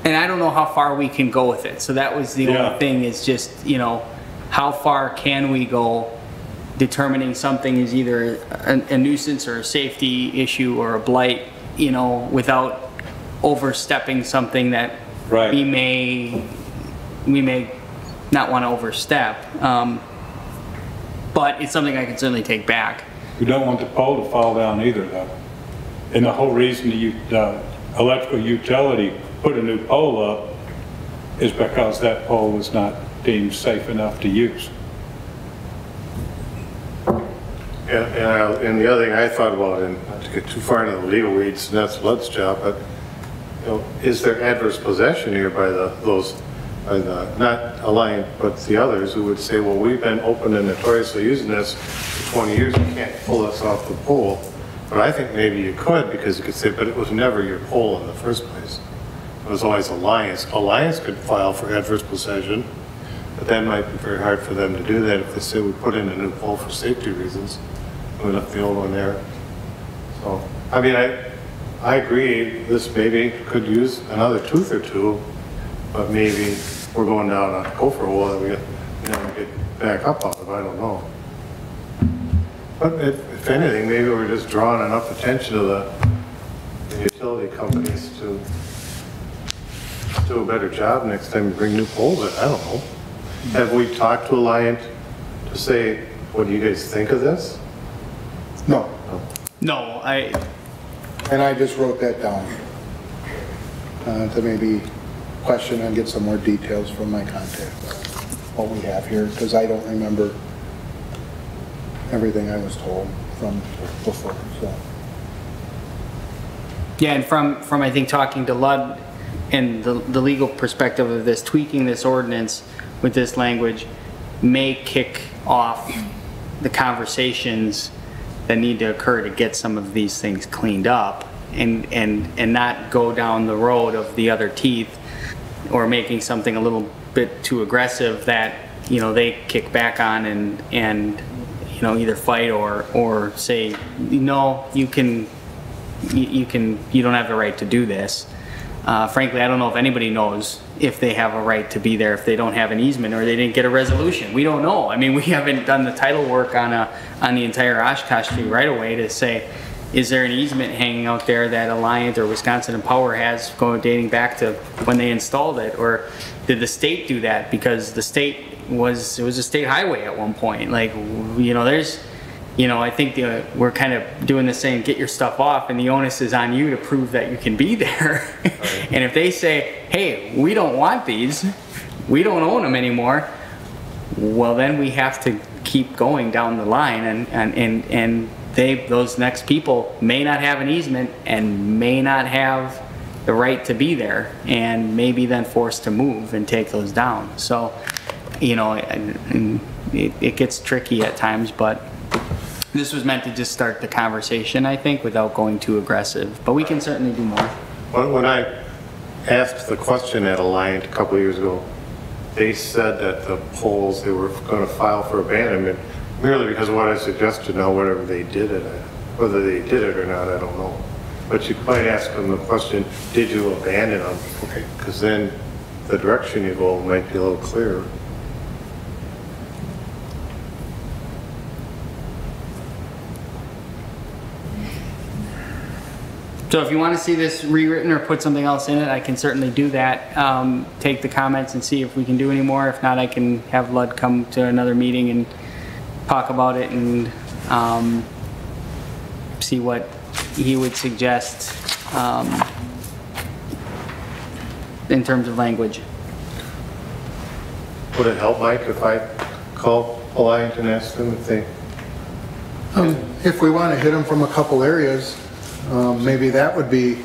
And I don't know how far we can go with it. So that was the Yeah. only thing is just, you know, how far can we go determining something is either a a nuisance or a safety issue or a blight, you know, without overstepping something that Right. we may, we may not want to overstep. Um, But it's something I can certainly take back. We don't want the pole to fall down either, though. And the whole reason the, electrical utility put a new pole up is because that pole was not deemed safe enough to use. Yeah, and I, and the other thing I thought about, and not to get too far into the legal weeds, and that's Lud's job, but, you know, is there adverse possession here by the, those, by the, not Alliant, but the others who would say, well, we've been open and notoriously using this for 20 years, you can't pull us off the pole. But I think maybe you could, because you could say, but it was never your pole in the first place. It was always Alliant's. Alliance could file for adverse possession, but that might be very hard for them to do that if they say we put in a new pole for safety reasons. We left the old one there. So, I mean, I, I agree, this maybe could use another tooth or two, but maybe we're going down a gopher hole that we get, you know, get back up out of, I don't know. But if, if anything, maybe we're just drawing enough attention to the the utility companies to do a better job next time we bring new poles in, I don't know. Have we talked to Alliant to say, what do you guys think of this? No, No, I, and I just wrote that down. Uh, to maybe question and get some more details from my contact, what we have here, because I don't remember everything I was told from before, so. Yeah, and from, from, I think, talking to Lud and the, the legal perspective of this, tweaking this ordinance with this language may kick off the conversations that need to occur to get some of these things cleaned up and, and, and not go down the road of the other teeth or making something a little bit too aggressive that, you know, they kick back on and, and, you know, either fight or, or say, no, you can, you, you can, you don't have the right to do this. Uh, frankly, I don't know if anybody knows if they have a right to be there, if they don't have an easement or they didn't get a resolution. We don't know. I mean, we haven't done the title work on a, on the entire Oshkosh Street right away to say, is there an easement hanging out there that Alliant or Wisconsin and Power has going dating back to when they installed it? Or did the state do that? Because the state was, it was a state highway at one point. Like, you know, there's, you know, I think the, we're kind of doing the same, get your stuff off, and the onus is on you to prove that you can be there. And if they say, hey, we don't want these, we don't own them anymore, well, then we have to keep going down the line, and, and, and, and they, those next people may not have an easement and may not have the right to be there, and may be then forced to move and take those down. So, you know, and- and it, it gets tricky at times, but this was meant to just start the conversation, I think, without going too aggressive, but we can certainly do more. When, when I asked the question at Alliant a couple of years ago, they said that the poles, they were gonna file for abandonment merely because of what I suggested, now whatever they did it, whether they did it or not, I don't know. But you might ask them the question, did you abandon them? Okay. Because then the direction you go might be a little clearer. So if you want to see this rewritten or put something else in it, I can certainly do that. Um, take the comments and see if we can do any more. If not, I can have Lud come to another meeting and talk about it and, um, see what he would suggest, um, in terms of language. Would it help, Mike, if I call Alliant and ask them if they, Um, If we want to hit them from a couple areas, um, maybe that would be,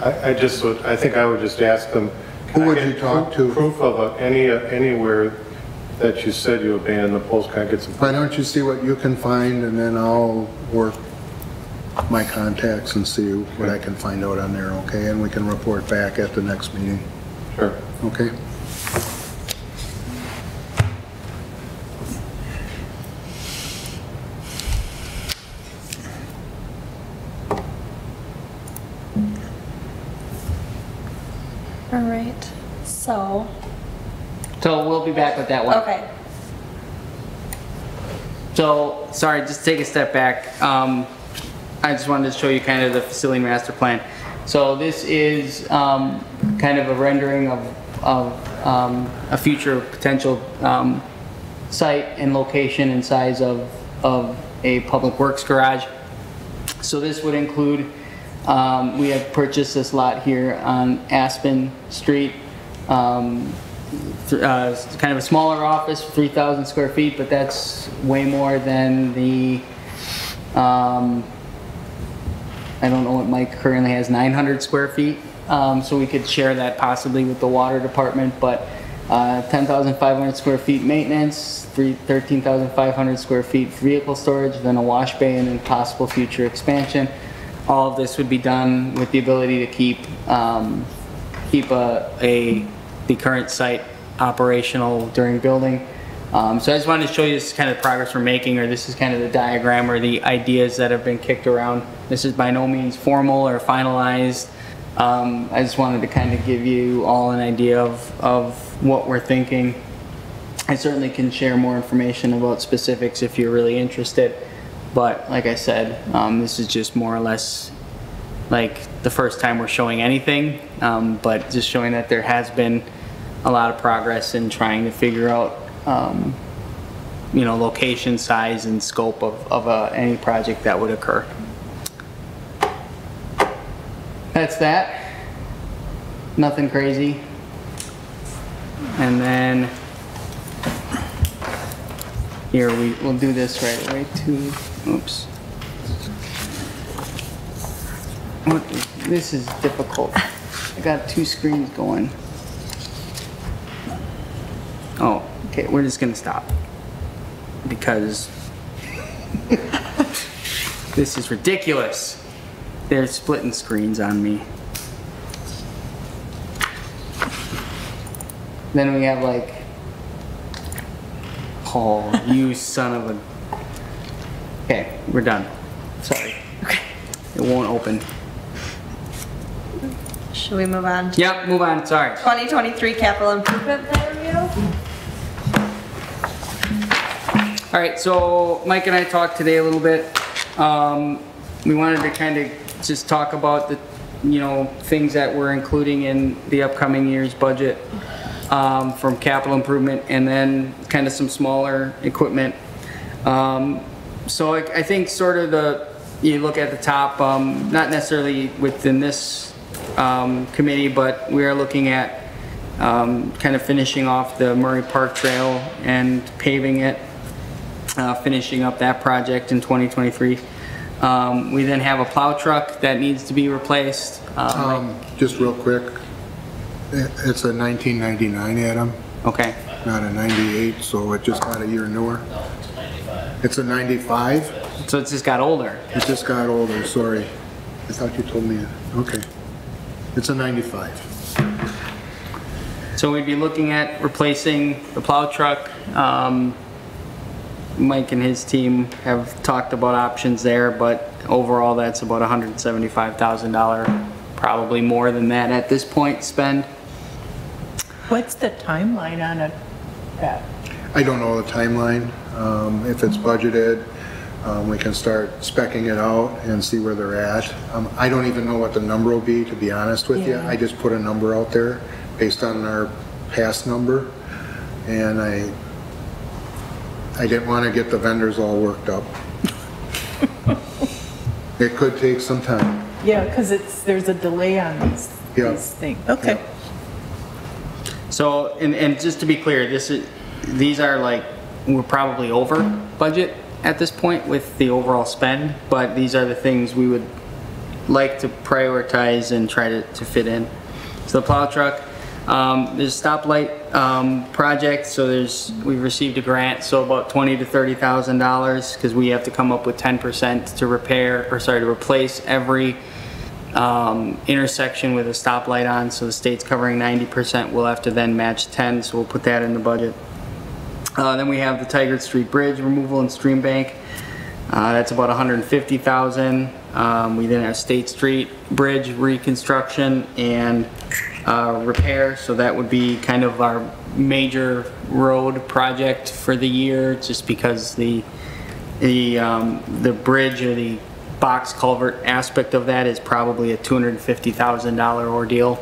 I, I just would, I think I would just ask them. Who I would get you talk to? Proof of a- any, anywhere that you said you abandoned the poles, kind of get some, Why don't you see what you can find, and then I'll work my contacts and see what I can find out on there, okay? And we can report back at the next meeting, sure. okay? All right, so, So we'll be back with that one. okay. So, sorry, just take a step back. Um, I just wanted to show you kind of the facility master plan. So this is, um, kind of a rendering of, of, um, a future potential, um, site and location and size of, of a public works garage. So this would include, um, we have purchased this lot here on Aspen Street. Um, uh, kind of a smaller office, 3,000 square feet, but that's way more than the, um, I don't know what Mike currently has, 900 square feet. Um, so we could share that possibly with the water department, but, uh, 10,500 square feet maintenance, 13,500 square feet vehicle storage, then a wash bay and then possible future expansion. All of this would be done with the ability to keep, um, keep a, a, the current site operational during building. Um, so I just wanted to show you this kind of progress we're making, or this is kind of the diagram or the ideas that have been kicked around. This is by no means formal or finalized. Um, I just wanted to kind of give you all an idea of, of what we're thinking. I certainly can share more information about specifics if you're really interested. But like I said, um, this is just more or less like the first time we're showing anything, um, but just showing that there has been a lot of progress in trying to figure out, um, you know, location, size, and scope of, of uh, any project that would occur. That's that. Nothing crazy. And then here we we'll do this right away too. Oops. This is difficult. I got two screens going. Oh, okay, we're just gonna stop. Because this is ridiculous. They're splitting screens on me. Then we have like, oh, you son of a. Okay, we're done. Sorry. Okay. It won't open. Should we move on? Yep, move on, sorry. 2023 capital improvement plan review? All right, so Mike and I talked today a little bit. Um, we wanted to kind of just talk about the, you know, things that we're including in the upcoming year's budget um, from capital improvement and then kind of some smaller equipment. Um, so I, I think sort of the, you look at the top, um, not necessarily within this um, committee, but we are looking at um, kind of finishing off the Murray Park Trail and paving it uh, finishing up that project in 2023. Um, We then have a plow truck that needs to be replaced. Um, Um, just real quick, it's a 1999 Adam, Okay, not a 98, so it just got a year newer. No, it's a 95. It's a 95? so it's just got older. It just got older, sorry. I thought you told me, okay. It's a 95. So we'd be looking at replacing the plow truck. Um, Mike and his team have talked about options there, but overall, that's about $175,000, probably more than that at this point spend. What's the timeline on a, that? I don't know the timeline. Um, If it's budgeted, um, we can start specking it out and see where they're at. Um, I don't even know what the number will be, to be honest with you. I just put a number out there based on our past number. And I, I didn't want to get the vendors all worked up. It could take some time. Yeah, because it's, there's a delay on these, Yeah. these things. Okay. So, and, and just to be clear, this is, these are like, we're probably over budget at this point with the overall spend, but these are the things we would like to prioritize and try to, to fit in. So the plow truck, um, there's stoplight, um, project, so there's, we've received a grant, so about twenty to thirty thousand dollars, because we have to come up with ten percent to repair, or sorry, to replace every um, intersection with a stoplight on, so the state's covering ninety percent, we'll have to then match ten, so we'll put that in the budget. Uh, then we have the Tigard Street Bridge removal and stream bank. Uh, that's about 150,000. Um, we then have State Street Bridge reconstruction and uh, repair. So that would be kind of our major road project for the year, just because the the um, the bridge or the box culvert aspect of that is probably a $250,000 ordeal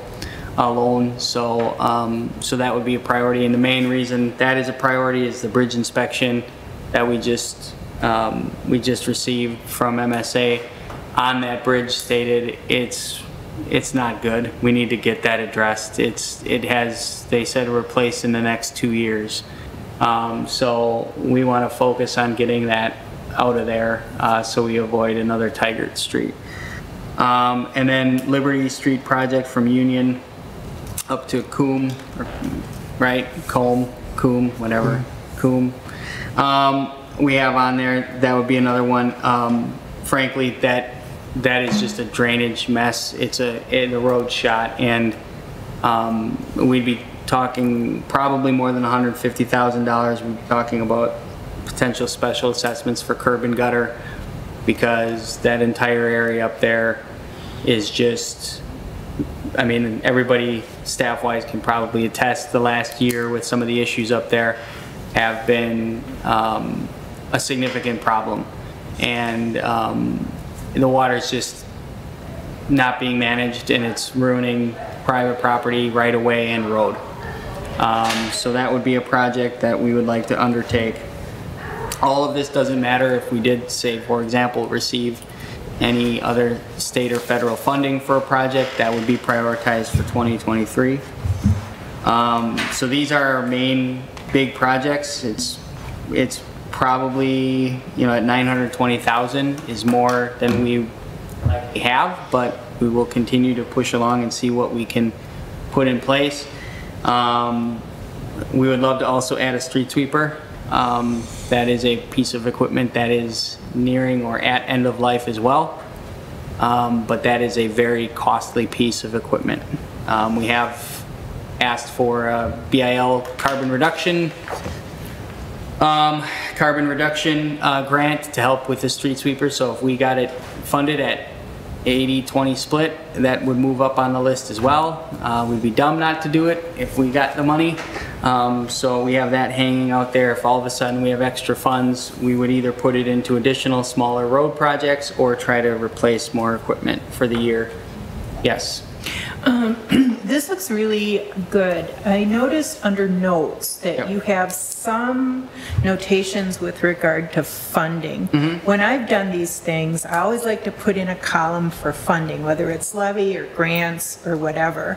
alone. So, um, so that would be a priority. And the main reason that is a priority is the bridge inspection that we just, um, we just received from MSA on that bridge stated it's, it's not good. We need to get that addressed. It's, it has, they said replaced in the next two years. Um, so we want to focus on getting that out of there, uh, so we avoid another Tigard Street. Um, and then Liberty Street project from Union up to Coombe, or- right, Combe, Coombe, whatever, Coombe. Um, we have on there, that would be another one. Um, frankly, that, that is just a drainage mess. It's a, a road shot and, um, we'd be talking probably more than hundred fifty thousand dollars. We'd be talking about potential special assessments for curb and gutter because that entire area up there is just, I mean, everybody staff-wise can probably attest the last year with some of the issues up there have been um, a significant problem. And um, the water's just not being managed and it's ruining private property right away and road. Um, So that would be a project that we would like to undertake. All of this doesn't matter if we did, say, for example, receive any other state or federal funding for a project, that would be prioritized for 2023. Um, So these are our main big projects. It's, it's probably, you know, at 920,000 is more than we have, but we will continue to push along and see what we can put in place. Um, We would love to also add a street sweeper. Um, That is a piece of equipment that is nearing or at end of life as well. Um, But that is a very costly piece of equipment. Um, We have asked for a BIL carbon reduction um, carbon reduction uh, grant to help with the street sweeper. So if we got it funded at 80-20 split, that would move up on the list as well. Uh, We'd be dumb not to do it if we got the money. Um, So we have that hanging out there. If all of a sudden we have extra funds, we would either put it into additional smaller road projects or try to replace more equipment for the year. Yes. This looks really good. I noticed under notes Yep. that you have some notations with regard to funding. Mm-hmm. When I've done these things, I always like to put in a column for funding, whether it's levy or grants or whatever,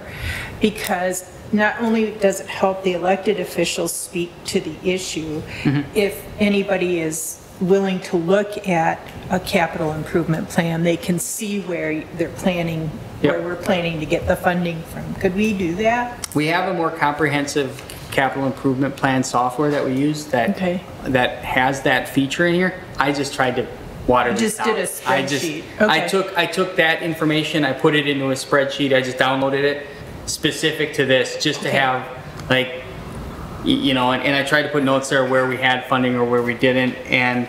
because not only does it help the elected officials speak to the issue, Mm-hmm. if anybody is willing to look at a capital improvement plan, they can see where they're planning, where Yep. we're planning to get the funding from. Could we do that? We have a more comprehensive capital improvement plan software that we use that, Okay. that has that feature in here. I just tried to water You just did a I just- spreadsheet. I Okay. took, I took that information, I put it into a spreadsheet, I just downloaded it specific to this, just to have, like, you know, and, and I tried to put notes there where we had funding or where we didn't, and,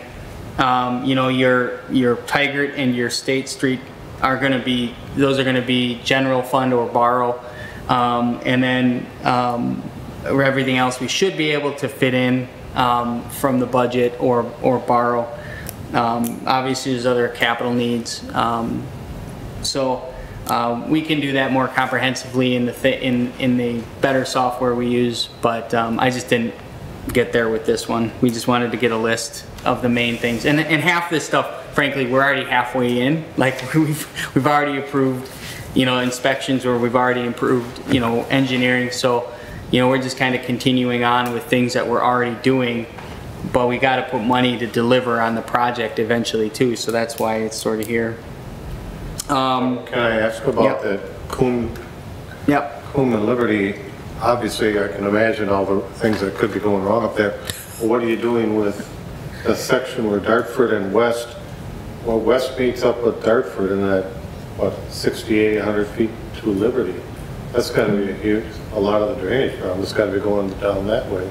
um, you know, your, your Tigard and your State Street are gonna be, those are gonna be general fund or borrow. Um, and then, um, everything else we should be able to fit in, um, from the budget or, or borrow. Um, obviously, there's other capital needs, um, so uh, we can do that more comprehensively in the, in, in the better software we use, but um, I just didn't get there with this one. We just wanted to get a list of the main things. And, and half this stuff, frankly, we're already halfway in. Like, we've, we've already approved, you know, inspections or we've already improved, you know, engineering. So, you know, we're just kind of continuing on with things that we're already doing. But we got to put money to deliver on the project eventually too, so that's why it's sort of here. Um, Can I ask about Yep. that Coombe, Yep. Coombe and Liberty? obviously, I can imagine all the things that could be going wrong up there. What are you doing with the section where Dartford and West, well, West meets up with Dartford and that, what, 6,800 feet to Liberty? That's gotta be a huge, a lot of the drainage problem, it's gotta be going down that way.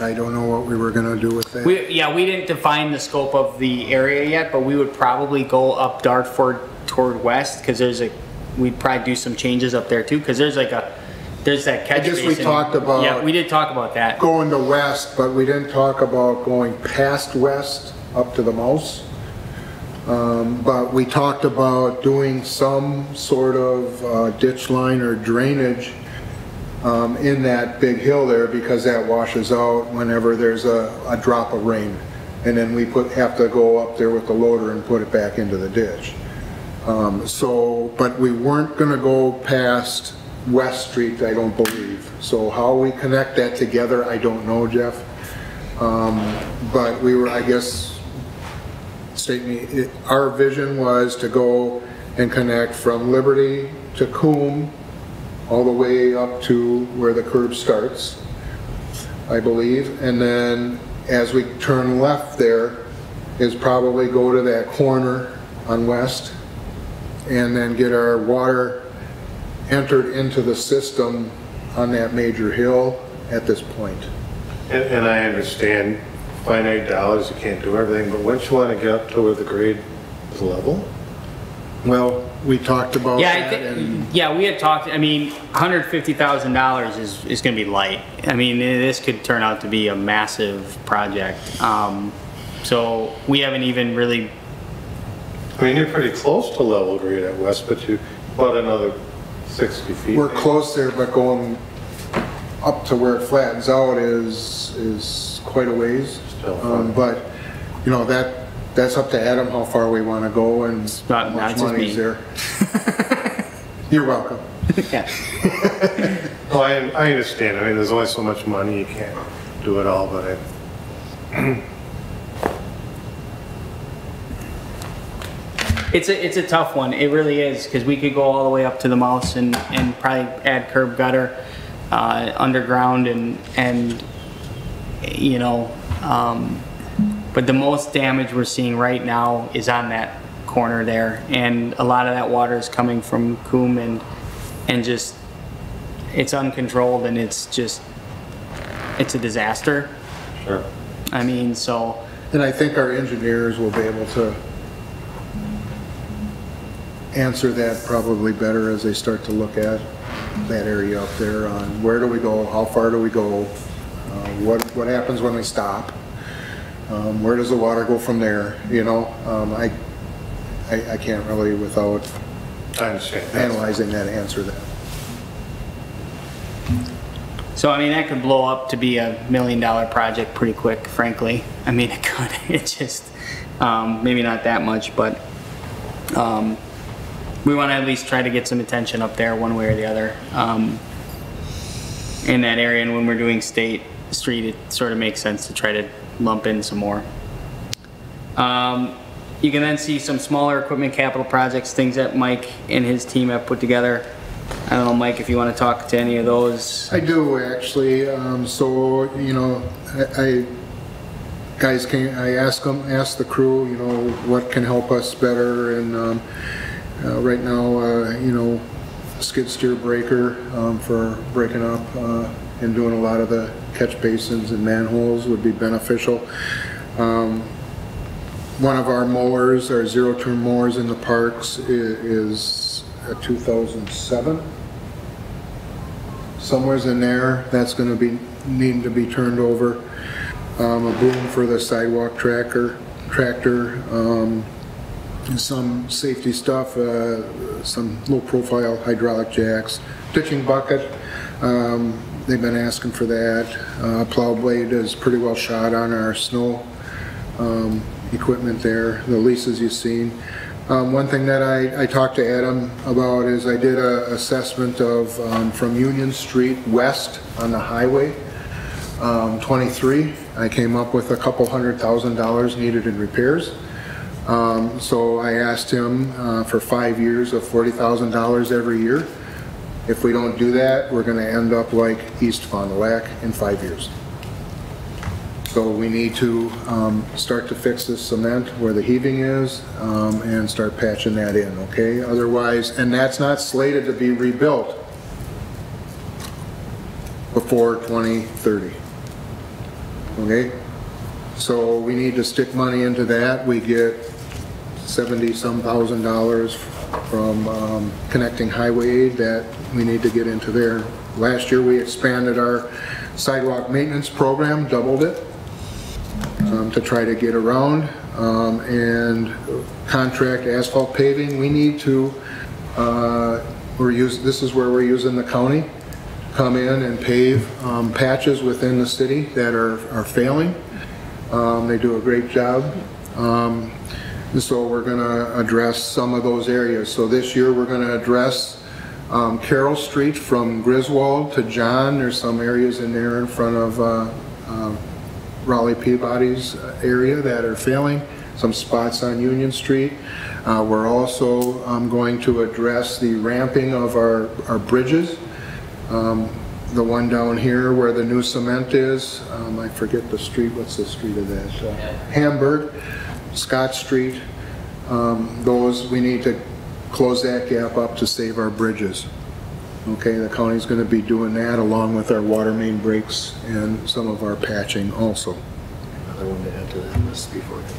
I don't know what we were gonna do with that. We, yeah, we didn't define the scope of the area yet, but we would probably go up Dartford toward west, because there's a, we'd probably do some changes up there too, because there's like a, there's that catch I guess basin. we talked about- Yeah, we did talk about that. Going to west, but we didn't talk about going past west up to the mouse. Um, But we talked about doing some sort of uh, ditch line or drainage um, in that big hill there because that washes out whenever there's a, a drop of rain. And then we put, have to go up there with the loader and put it back into the ditch. Um, So, but we weren't gonna go past West Street, I don't believe. So how we connect that together, I don't know, Jeff. Um, But we were, I guess, state our vision was to go and connect from Liberty to Coombe, all the way up to where the curb starts, I believe. And then as we turn left there, is probably go to that corner on West, and then get our water entered into the system on that major hill at this point. And, and I understand finite dollars, you can't do everything, but wouldn't you wanna get up to where the grade is level? Well, we talked about Yeah, I that and think, yeah, we had talked, I mean, hundred fifty thousand dollars is, is gonna be light. I mean, this could turn out to be a massive project. Um, so we haven't even really, I mean, you're pretty close to level grade at West, but you, about another 60 feet. we're close there, but going up to where it flattens out is, is quite a ways. Still far. Um, But, you know, that, that's up to Adam, how far we want to go and not- how not much just money's me. there. You're welcome. yeah. Oh, I, I understand, I mean, there's only so much money, you can't do it all, but I, It's a, it's a tough one. It really is, because we could go all the way up to the mouse and, and probably add curb gutter, uh, underground and, and, you know, um, but the most damage we're seeing right now is on that corner there. And a lot of that water is coming from Coombe and, and just, it's uncontrolled and it's just, it's a disaster. sure. I mean, so, And I think our engineers will be able to answer that probably better as they start to look at that area up there on where do we go, how far do we go, what, what happens when we stop, um, where does the water go from there, you know? Um, I, I, I can't really, without I understand. Analyzing that, answer that. So, I mean, that could blow up to be a million dollar project pretty quick, frankly. I mean, it could, it just, um, maybe not that much, but, um, we want to at least try to get some attention up there one way or the other, um, in that area. And when we're doing state street, it sort of makes sense to try to lump in some more. Um, you can then see some smaller equipment capital projects, things that Mike and his team have put together. I don't know, Mike, if you want to talk to any of those. I do, actually, um, so, you know, I, I- guys came, I asked them, asked the crew, you know, what can help us better, and, um, uh, right now, uh, you know, skid steer breaker, um, for breaking up, uh, and doing a lot of the catch basins and manholes would be beneficial. Um, one of our mowers, our zero-turn mowers in the parks is a 2007 somewhere's in there, that's gonna be, needing to be turned over. Um, a boom for the sidewalk tracker, tractor, um, some safety stuff, uh, some low-profile hydraulic jacks. Ditching bucket, um, they've been asking for that. Uh, plow blade is pretty well shot on our snow, um, equipment there, the leases you've seen. Um, one thing that I, I talked to Adam about is I did a assessment of, um, from Union Street west on the highway, um, 23. I came up with a couple hundred thousand dollars needed in repairs. Um, so I asked him, uh, for five years of $40,000 every year. If we don't do that, we're gonna end up like East Fond du Lac in five years. So we need to um, start to fix this cement where the heaving is um, and start patching that in, okay? Otherwise, and that's not slated to be rebuilt before 2030. Okay? So we need to stick money into that. We get 70-some thousand dollars from um, Connecting Highway that we need to get into there. Last year, we expanded our sidewalk maintenance program, doubled it, um, to try to get around. Um, And contract asphalt paving, we need to, uh, we're using, this is where we're using the county, come in and pave um, patches within the city that are are failing. Um, They do a great job. And So we're going to address some of those areas. So this year, we're going to address um, Carroll Street from Griswold to John. There's some areas in there in front of uh, uh, Raleigh Peabody's area that are failing, some spots on Union Street. Uh, We're also um, going to address the ramping of our our bridges. Um, The one down here where the new cement is, um, I forget the street, what's the street of that? Hamburg, Scott Street, um, those, we need to close that gap up to save our bridges. Okay, the county's gonna be doing that along with our water main breaks and some of our patching also. Another one to add to that list before they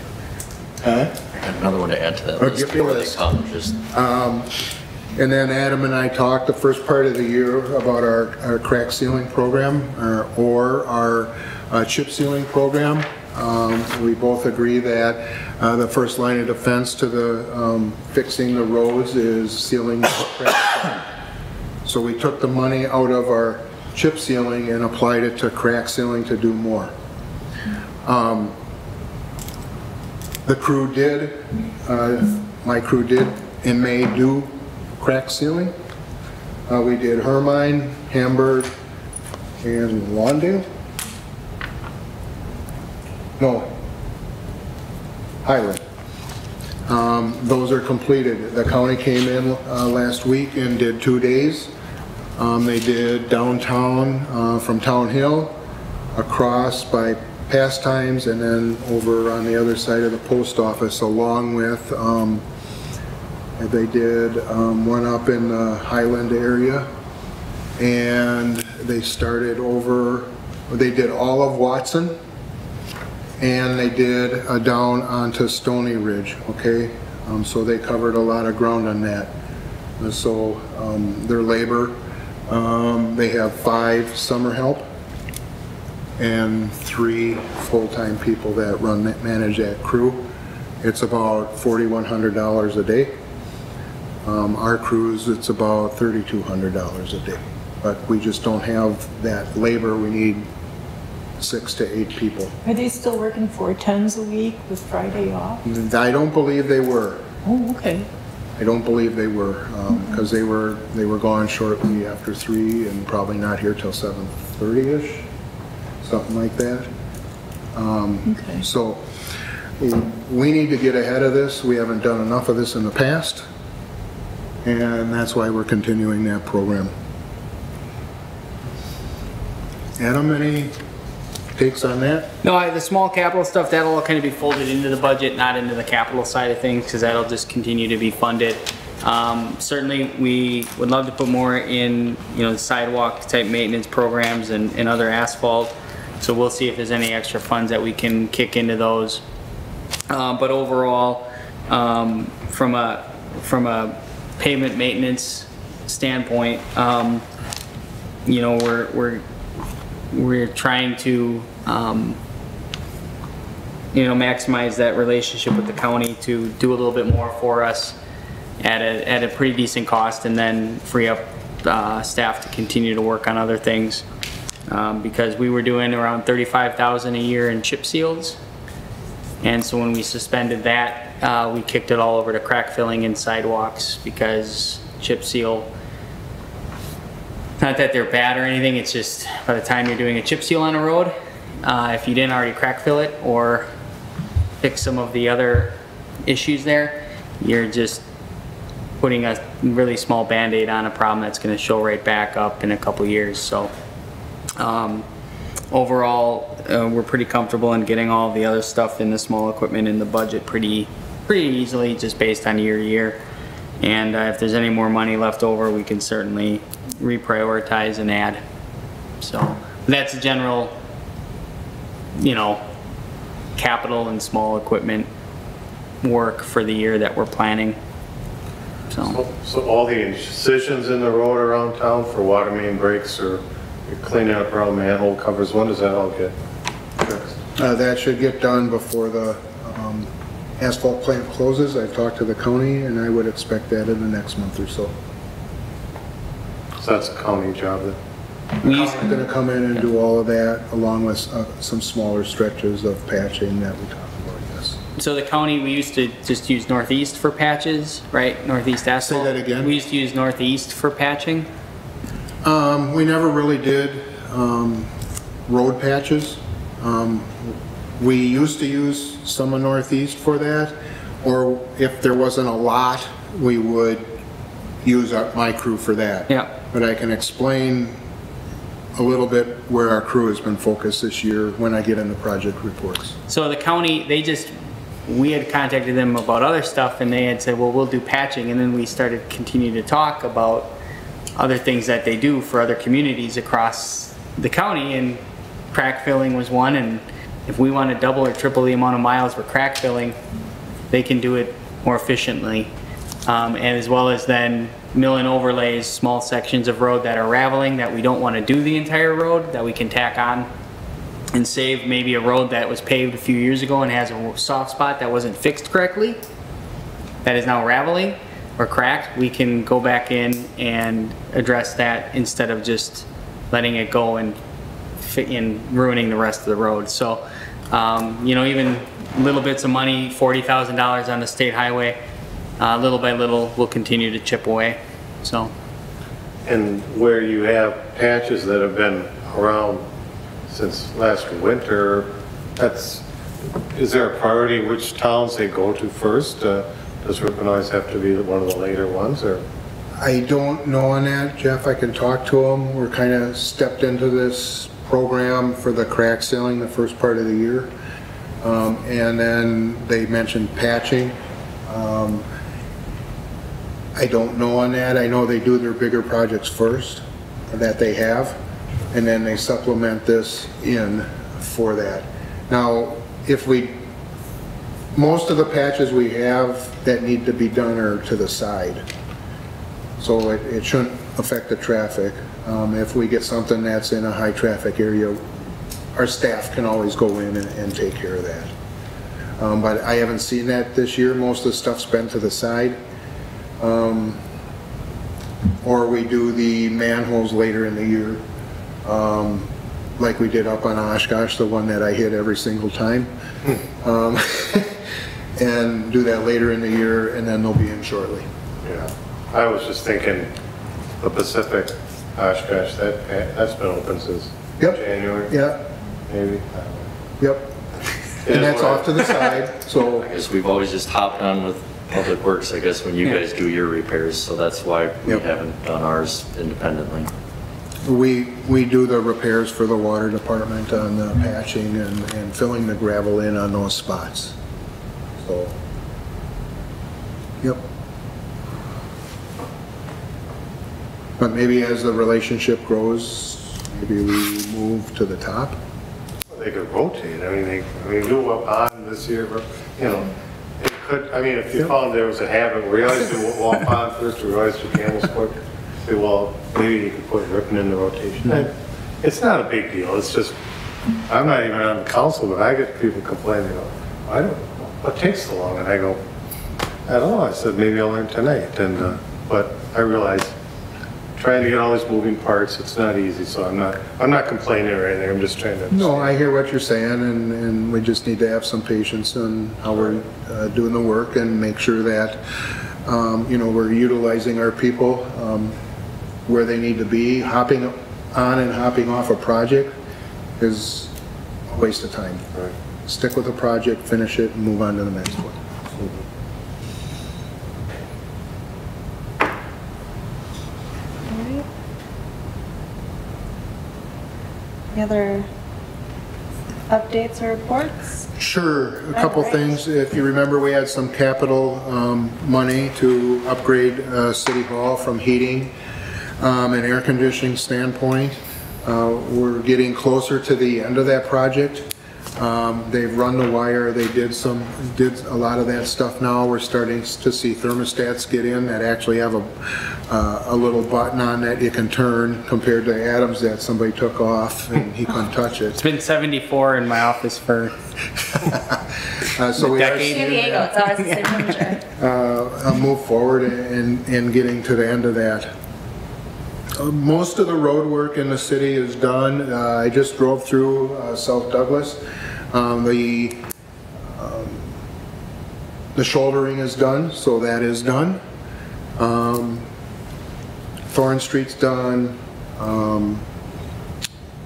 Huh? I got another one to add to that Oh, list before they this. come, just, And then Adam and I talked the first part of the year about our, our crack sealing program, or- or our uh, chip sealing program. Um, We both agree that uh, the first line of defense to the, um, fixing the roads is sealing the. So we took the money out of our chip sealing and applied it to crack sealing to do more. Um, The crew did, uh, my crew did in May do crack sealing. Uh, We did Hermine, Hamburg, and Lawndale? No, Highland. Um, Those are completed. The county came in uh, last week and did two days. Um, They did downtown uh, from Town Hill across by Pastimes and then over on the other side of the post office along with, um, they did um, one up in the Highland area and they started over, they did all of Watson and they did uh, down onto Stony Ridge, okay? Um, So they covered a lot of ground on that. And So um, their labor, um, they have five summer help and three full-time people that run, that manage that crew. It's about $4,100 a day. Um, Our crews, it's about $3,200 a day. But we just don't have that labor. We need six to eight people. Are they still working four tens a week with Friday off? I don't believe they were. Oh, okay. I don't believe they were, because they were, they were gone shortly after three and probably not here till 7:30-ish, something like that. Um, Okay. So we need to get ahead of this. We haven't done enough of this in the past, and that's why we're continuing that program. Adam, any takes on that? No, I- the small capital stuff, that'll all kind of be folded into the budget, not into the capital side of things, because that'll just continue to be funded. Um, Certainly, we would love to put more in, you know, sidewalk type maintenance programs and, and other asphalt. So we'll see if there's any extra funds that we can kick into those. Uh, But overall, um, from a, from a pavement maintenance standpoint, um, you know, we're, we're, we're trying to, um, you know, maximize that relationship with the county to do a little bit more for us at a, at a pretty decent cost and then free up, uh, staff to continue to work on other things. Um, because we were doing around thirty-five thousand a year in chip seals. And so when we suspended that, uh, we kicked it all over to crack filling and sidewalks because chip seal, not that they're bad or anything, it's just by the time you're doing a chip seal on a road, uh, if you didn't already crack fill it or fix some of the other issues there, you're just putting a really small Band-Aid on a problem that's gonna show right back up in a couple years, so. Um, overall, uh, we're pretty comfortable in getting all the other stuff in the small equipment in the budget pretty, pretty easily, just based on year to year. And uh, if there's any more money left over, we can certainly reprioritize and add. So, that's a general, you know, capital and small equipment work for the year that we're planning. So, So all the incisions in the road around town for water main breaks or cleaning up around manhole covers, when does that all get fixed? Uh, That should get done before the um, asphalt plant closes. I've talked to the county, and I would expect that in the next month or so. So that's a county job then? we used, I'm gonna come in and do all of that, along with uh, some smaller stretches of patching that we talked about, yes. so the county, we used to just use northeast for patches, right? Northeast asphalt. Say that again? We used to use northeast for patching. Um, we never really did, um, road patches. Um, we used to use some of Northeast for that, or if there wasn't a lot, we would use our, my crew for that. Yeah. But I can explain a little bit where our crew has been focused this year when I get into the project reports. So the county, they just, we had contacted them about other stuff and they had said, well, we'll do patching. And then we started continuing to talk about other things that they do for other communities across the county and crack filling was one. And if we want to double or triple the amount of miles we're crack filling, they can do it more efficiently. Um, and as well as then mill and overlays, small sections of road that are raveling that we don't want to do the entire road, that we can tack on and save maybe a road that was paved a few years ago and has a soft spot that wasn't fixed correctly, that is now raveling or cracked, we can go back in and address that instead of just letting it go and in ruining the rest of the road. So, um, you know, even little bits of money, forty thousand dollars on the state highway, uh, little by little, we'll continue to chip away, so. And where you have patches that have been around since last winter, that's, is there a priority which towns they go to first? Uh, Does Ripon have to be one of the later ones, or? I don't know on that, Jeff, I can talk to them. We're kind of stepped into this program for the crack sealing the first part of the year. Um, And then they mentioned patching. Um, I don't know on that. I know they do their bigger projects first, that they have, and then they supplement this in for that. Now, if we, most of the patches we have that need to be done are to the side. So it, it shouldn't affect the traffic. Um, if we get something that's in a high traffic area, our staff can always go in and, and take care of that. Um, but I haven't seen that this year. Most of the stuff's been to the side. Um, or we do the manholes later in the year. Um, like we did up on Oshkosh, the one that I hit every single time. Um, and do that later in the year and then they'll be in shortly. Yeah, I was just thinking, the Pacific, Oshkosh, that, that's been open since Yep. January, Yeah, maybe. Yep. And that's off to the side, so, I guess we've always just hopped on with Public Works, I guess, when you Yeah. guys do your repairs, so that's why we Yep. haven't done ours independently. we, we do the repairs for the water department on the patching and, and filling the gravel in on those spots. So, yep. But maybe as the relationship grows, maybe we move to the top. They could rotate, I mean, they, I mean, do Waupun this year, but, you know, it could, I mean, if you found there was a habit, we always do Waupun first, we always do Campbellsport, say, well, maybe you could put Ripon in the rotation. And It's not a big deal, it's just, I'm not even on the council, but I get people complaining, they go, I don't, what takes so long? And I go, I don't know, I said, maybe I'll learn tonight, and, uh, but I realize, trying to get all these moving parts, it's not easy, so I'm not, I'm not complaining or anything, I'm just trying to. No, I hear what you're saying, and, and we just need to have some patience on how we're uh, doing the work and make sure that, um, you know, we're utilizing our people um, where they need to be. Hopping on and hopping off a project is a waste of time. Right. Stick with the project, finish it, and move on to the next one. Any other updates or reports? Sure, a couple Alright. things. If you remember, we had some capital um, money to upgrade uh, City Hall from heating um, and air conditioning standpoint. Uh, We're getting closer to the end of that project. Um, They've run the wire, they did some, did a lot of that stuff now. We're starting to see thermostats get in that actually have a, uh, a little button on that you can turn compared to Adams that somebody took off and he couldn't touch it. It's been 74 in my office for Uh, So we are Decade. San Diego, it's always the same temperature. uh, move forward in, in getting to the end of that. Uh, Most of the road work in the city is done. Uh, I just drove through uh, South Douglas. Um, The, um, the shouldering is done, so that is done. Um, Thorn Street's done. Um,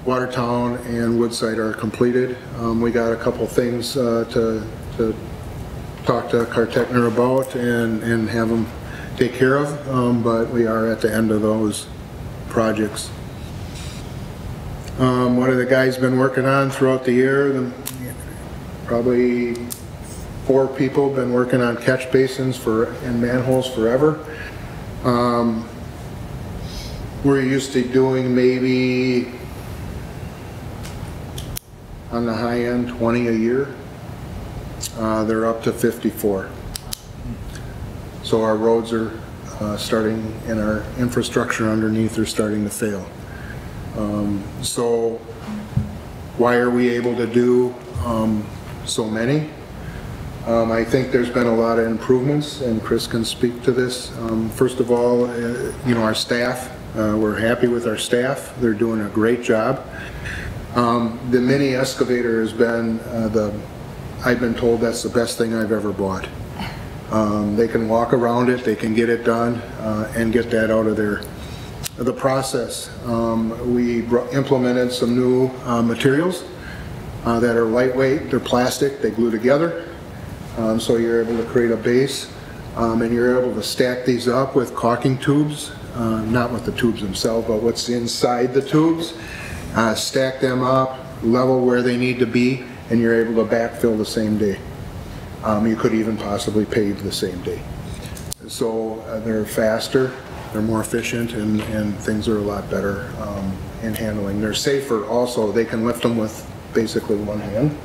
Watertown and Woodside are completed. Um, We got a couple things uh, to, to talk to Kartechner about and, and have them take care of, um, but we are at the end of those projects. Um, one of the guys been working on throughout the year, the- probably four people been working on catch basins for, and manholes forever. Um, we're used to doing maybe on the high end, 20 a year. Uh, They're up to 54. So our roads are uh, starting, and our infrastructure underneath are starting to fail. Um, So why are we able to do um, so many? Um, I think there's been a lot of improvements, and Chris can speak to this. Um, First of all, uh, you know, our staff, uh, we're happy with our staff. They're doing a great job. Um, The mini excavator has been uh, the, I've been told that's the best thing I've ever bought. Um, They can walk around it, they can get it done, uh, and get that out of their, the process. Um, We implemented some new uh, materials uh, that are lightweight, they're plastic, they glue together. Um, So you're able to create a base, um, and you're able to stack these up with caulking tubes, uh, not with the tubes themselves, but what's inside the tubes. Uh, Stack them up, level where they need to be, and you're able to backfill the same day. Um, You could even possibly pave the same day. So uh, they're faster, they're more efficient, and, and things are a lot better um, in handling. They're safer also, they can lift them with basically one hand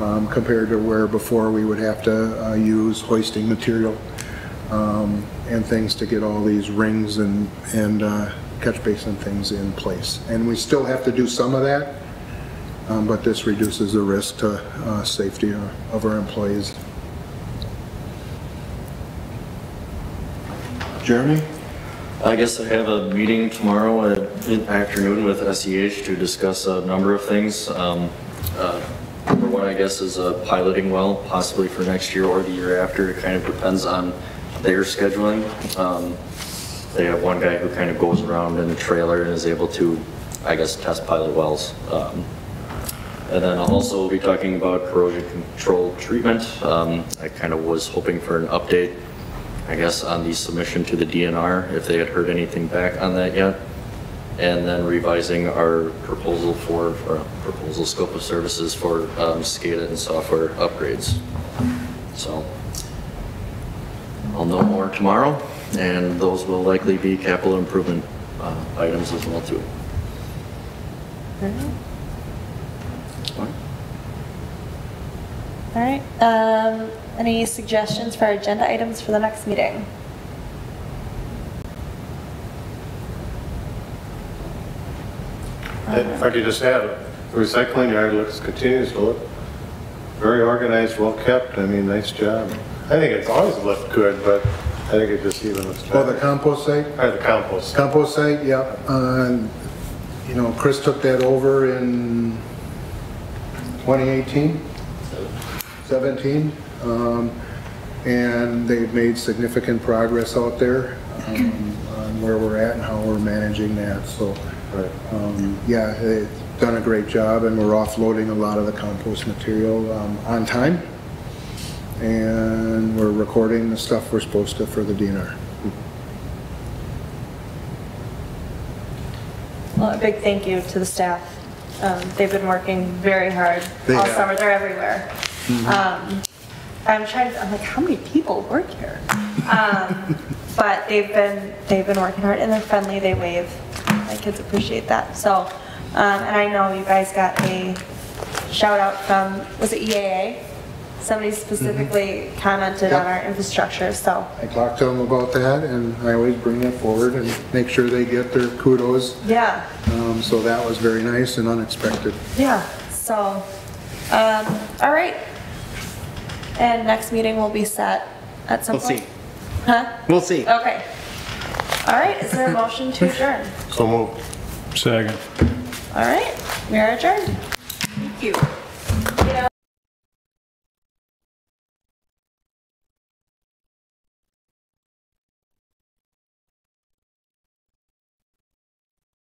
um, compared to where before we would have to uh, use hoisting material um, and things to get all these rings and, and uh, catch basin things in place. And we still have to do some of that, um, but this reduces the risk to uh, safety of our employees. Jeremy? I guess I have a meeting tomorrow at mid-afternoon with SEH to discuss a number of things. Um, uh, Number one, I guess, is a piloting well, possibly for next year or the year after. It kind of depends on their scheduling. Um, They have one guy who kind of goes around in a trailer and is able to, I guess, test pilot wells. Um, And then I'll also be talking about corrosion control treatment. Um, I kind of was hoping for an update I guess, on the submission to the DNR, if they had heard anything back on that yet. And then revising our proposal for, or proposal scope of services for um, SCADA and software upgrades. So I'll know more tomorrow, and those will likely be capital improvement uh, items as well, too. All right, um, any suggestions for agenda items for the next meeting? If I could just add, the recycling yard looks, continues to look very organized, well kept, I mean, nice job. I think it's always looked good, but I think it just even looks better. Oh, the better. compost site? Or the compost. Compost site, yeah. Uh, You know, Chris took that over in 2018, 17. Um, And they've made significant progress out there um, on where we're at and how we're managing that. So, um, yeah, they've done a great job and we're offloading a lot of the compost material um, on time. And we're recording the stuff we're supposed to for the DNR. Well, a big thank you to the staff. Um, They've been working very hard They all have. summer, they're everywhere. Um, I'm trying, to- I'm like, how many people work here? Um, But they've been, they've been working hard and they're friendly, they wave. My kids appreciate that, so. um, And I know you guys got a shout out from, was it EAA? Somebody specifically commented on our infrastructure, so, I talked to them about that, and I always bring that forward and make sure they get their kudos. yeah. Um, So that was very nice and unexpected. Yeah, so, um, all right. And next meeting will be set at some We'll point? see. Huh? We'll see. Okay. All right, is there a motion to adjourn? So moved. Second. All right, we are adjourned. Thank you.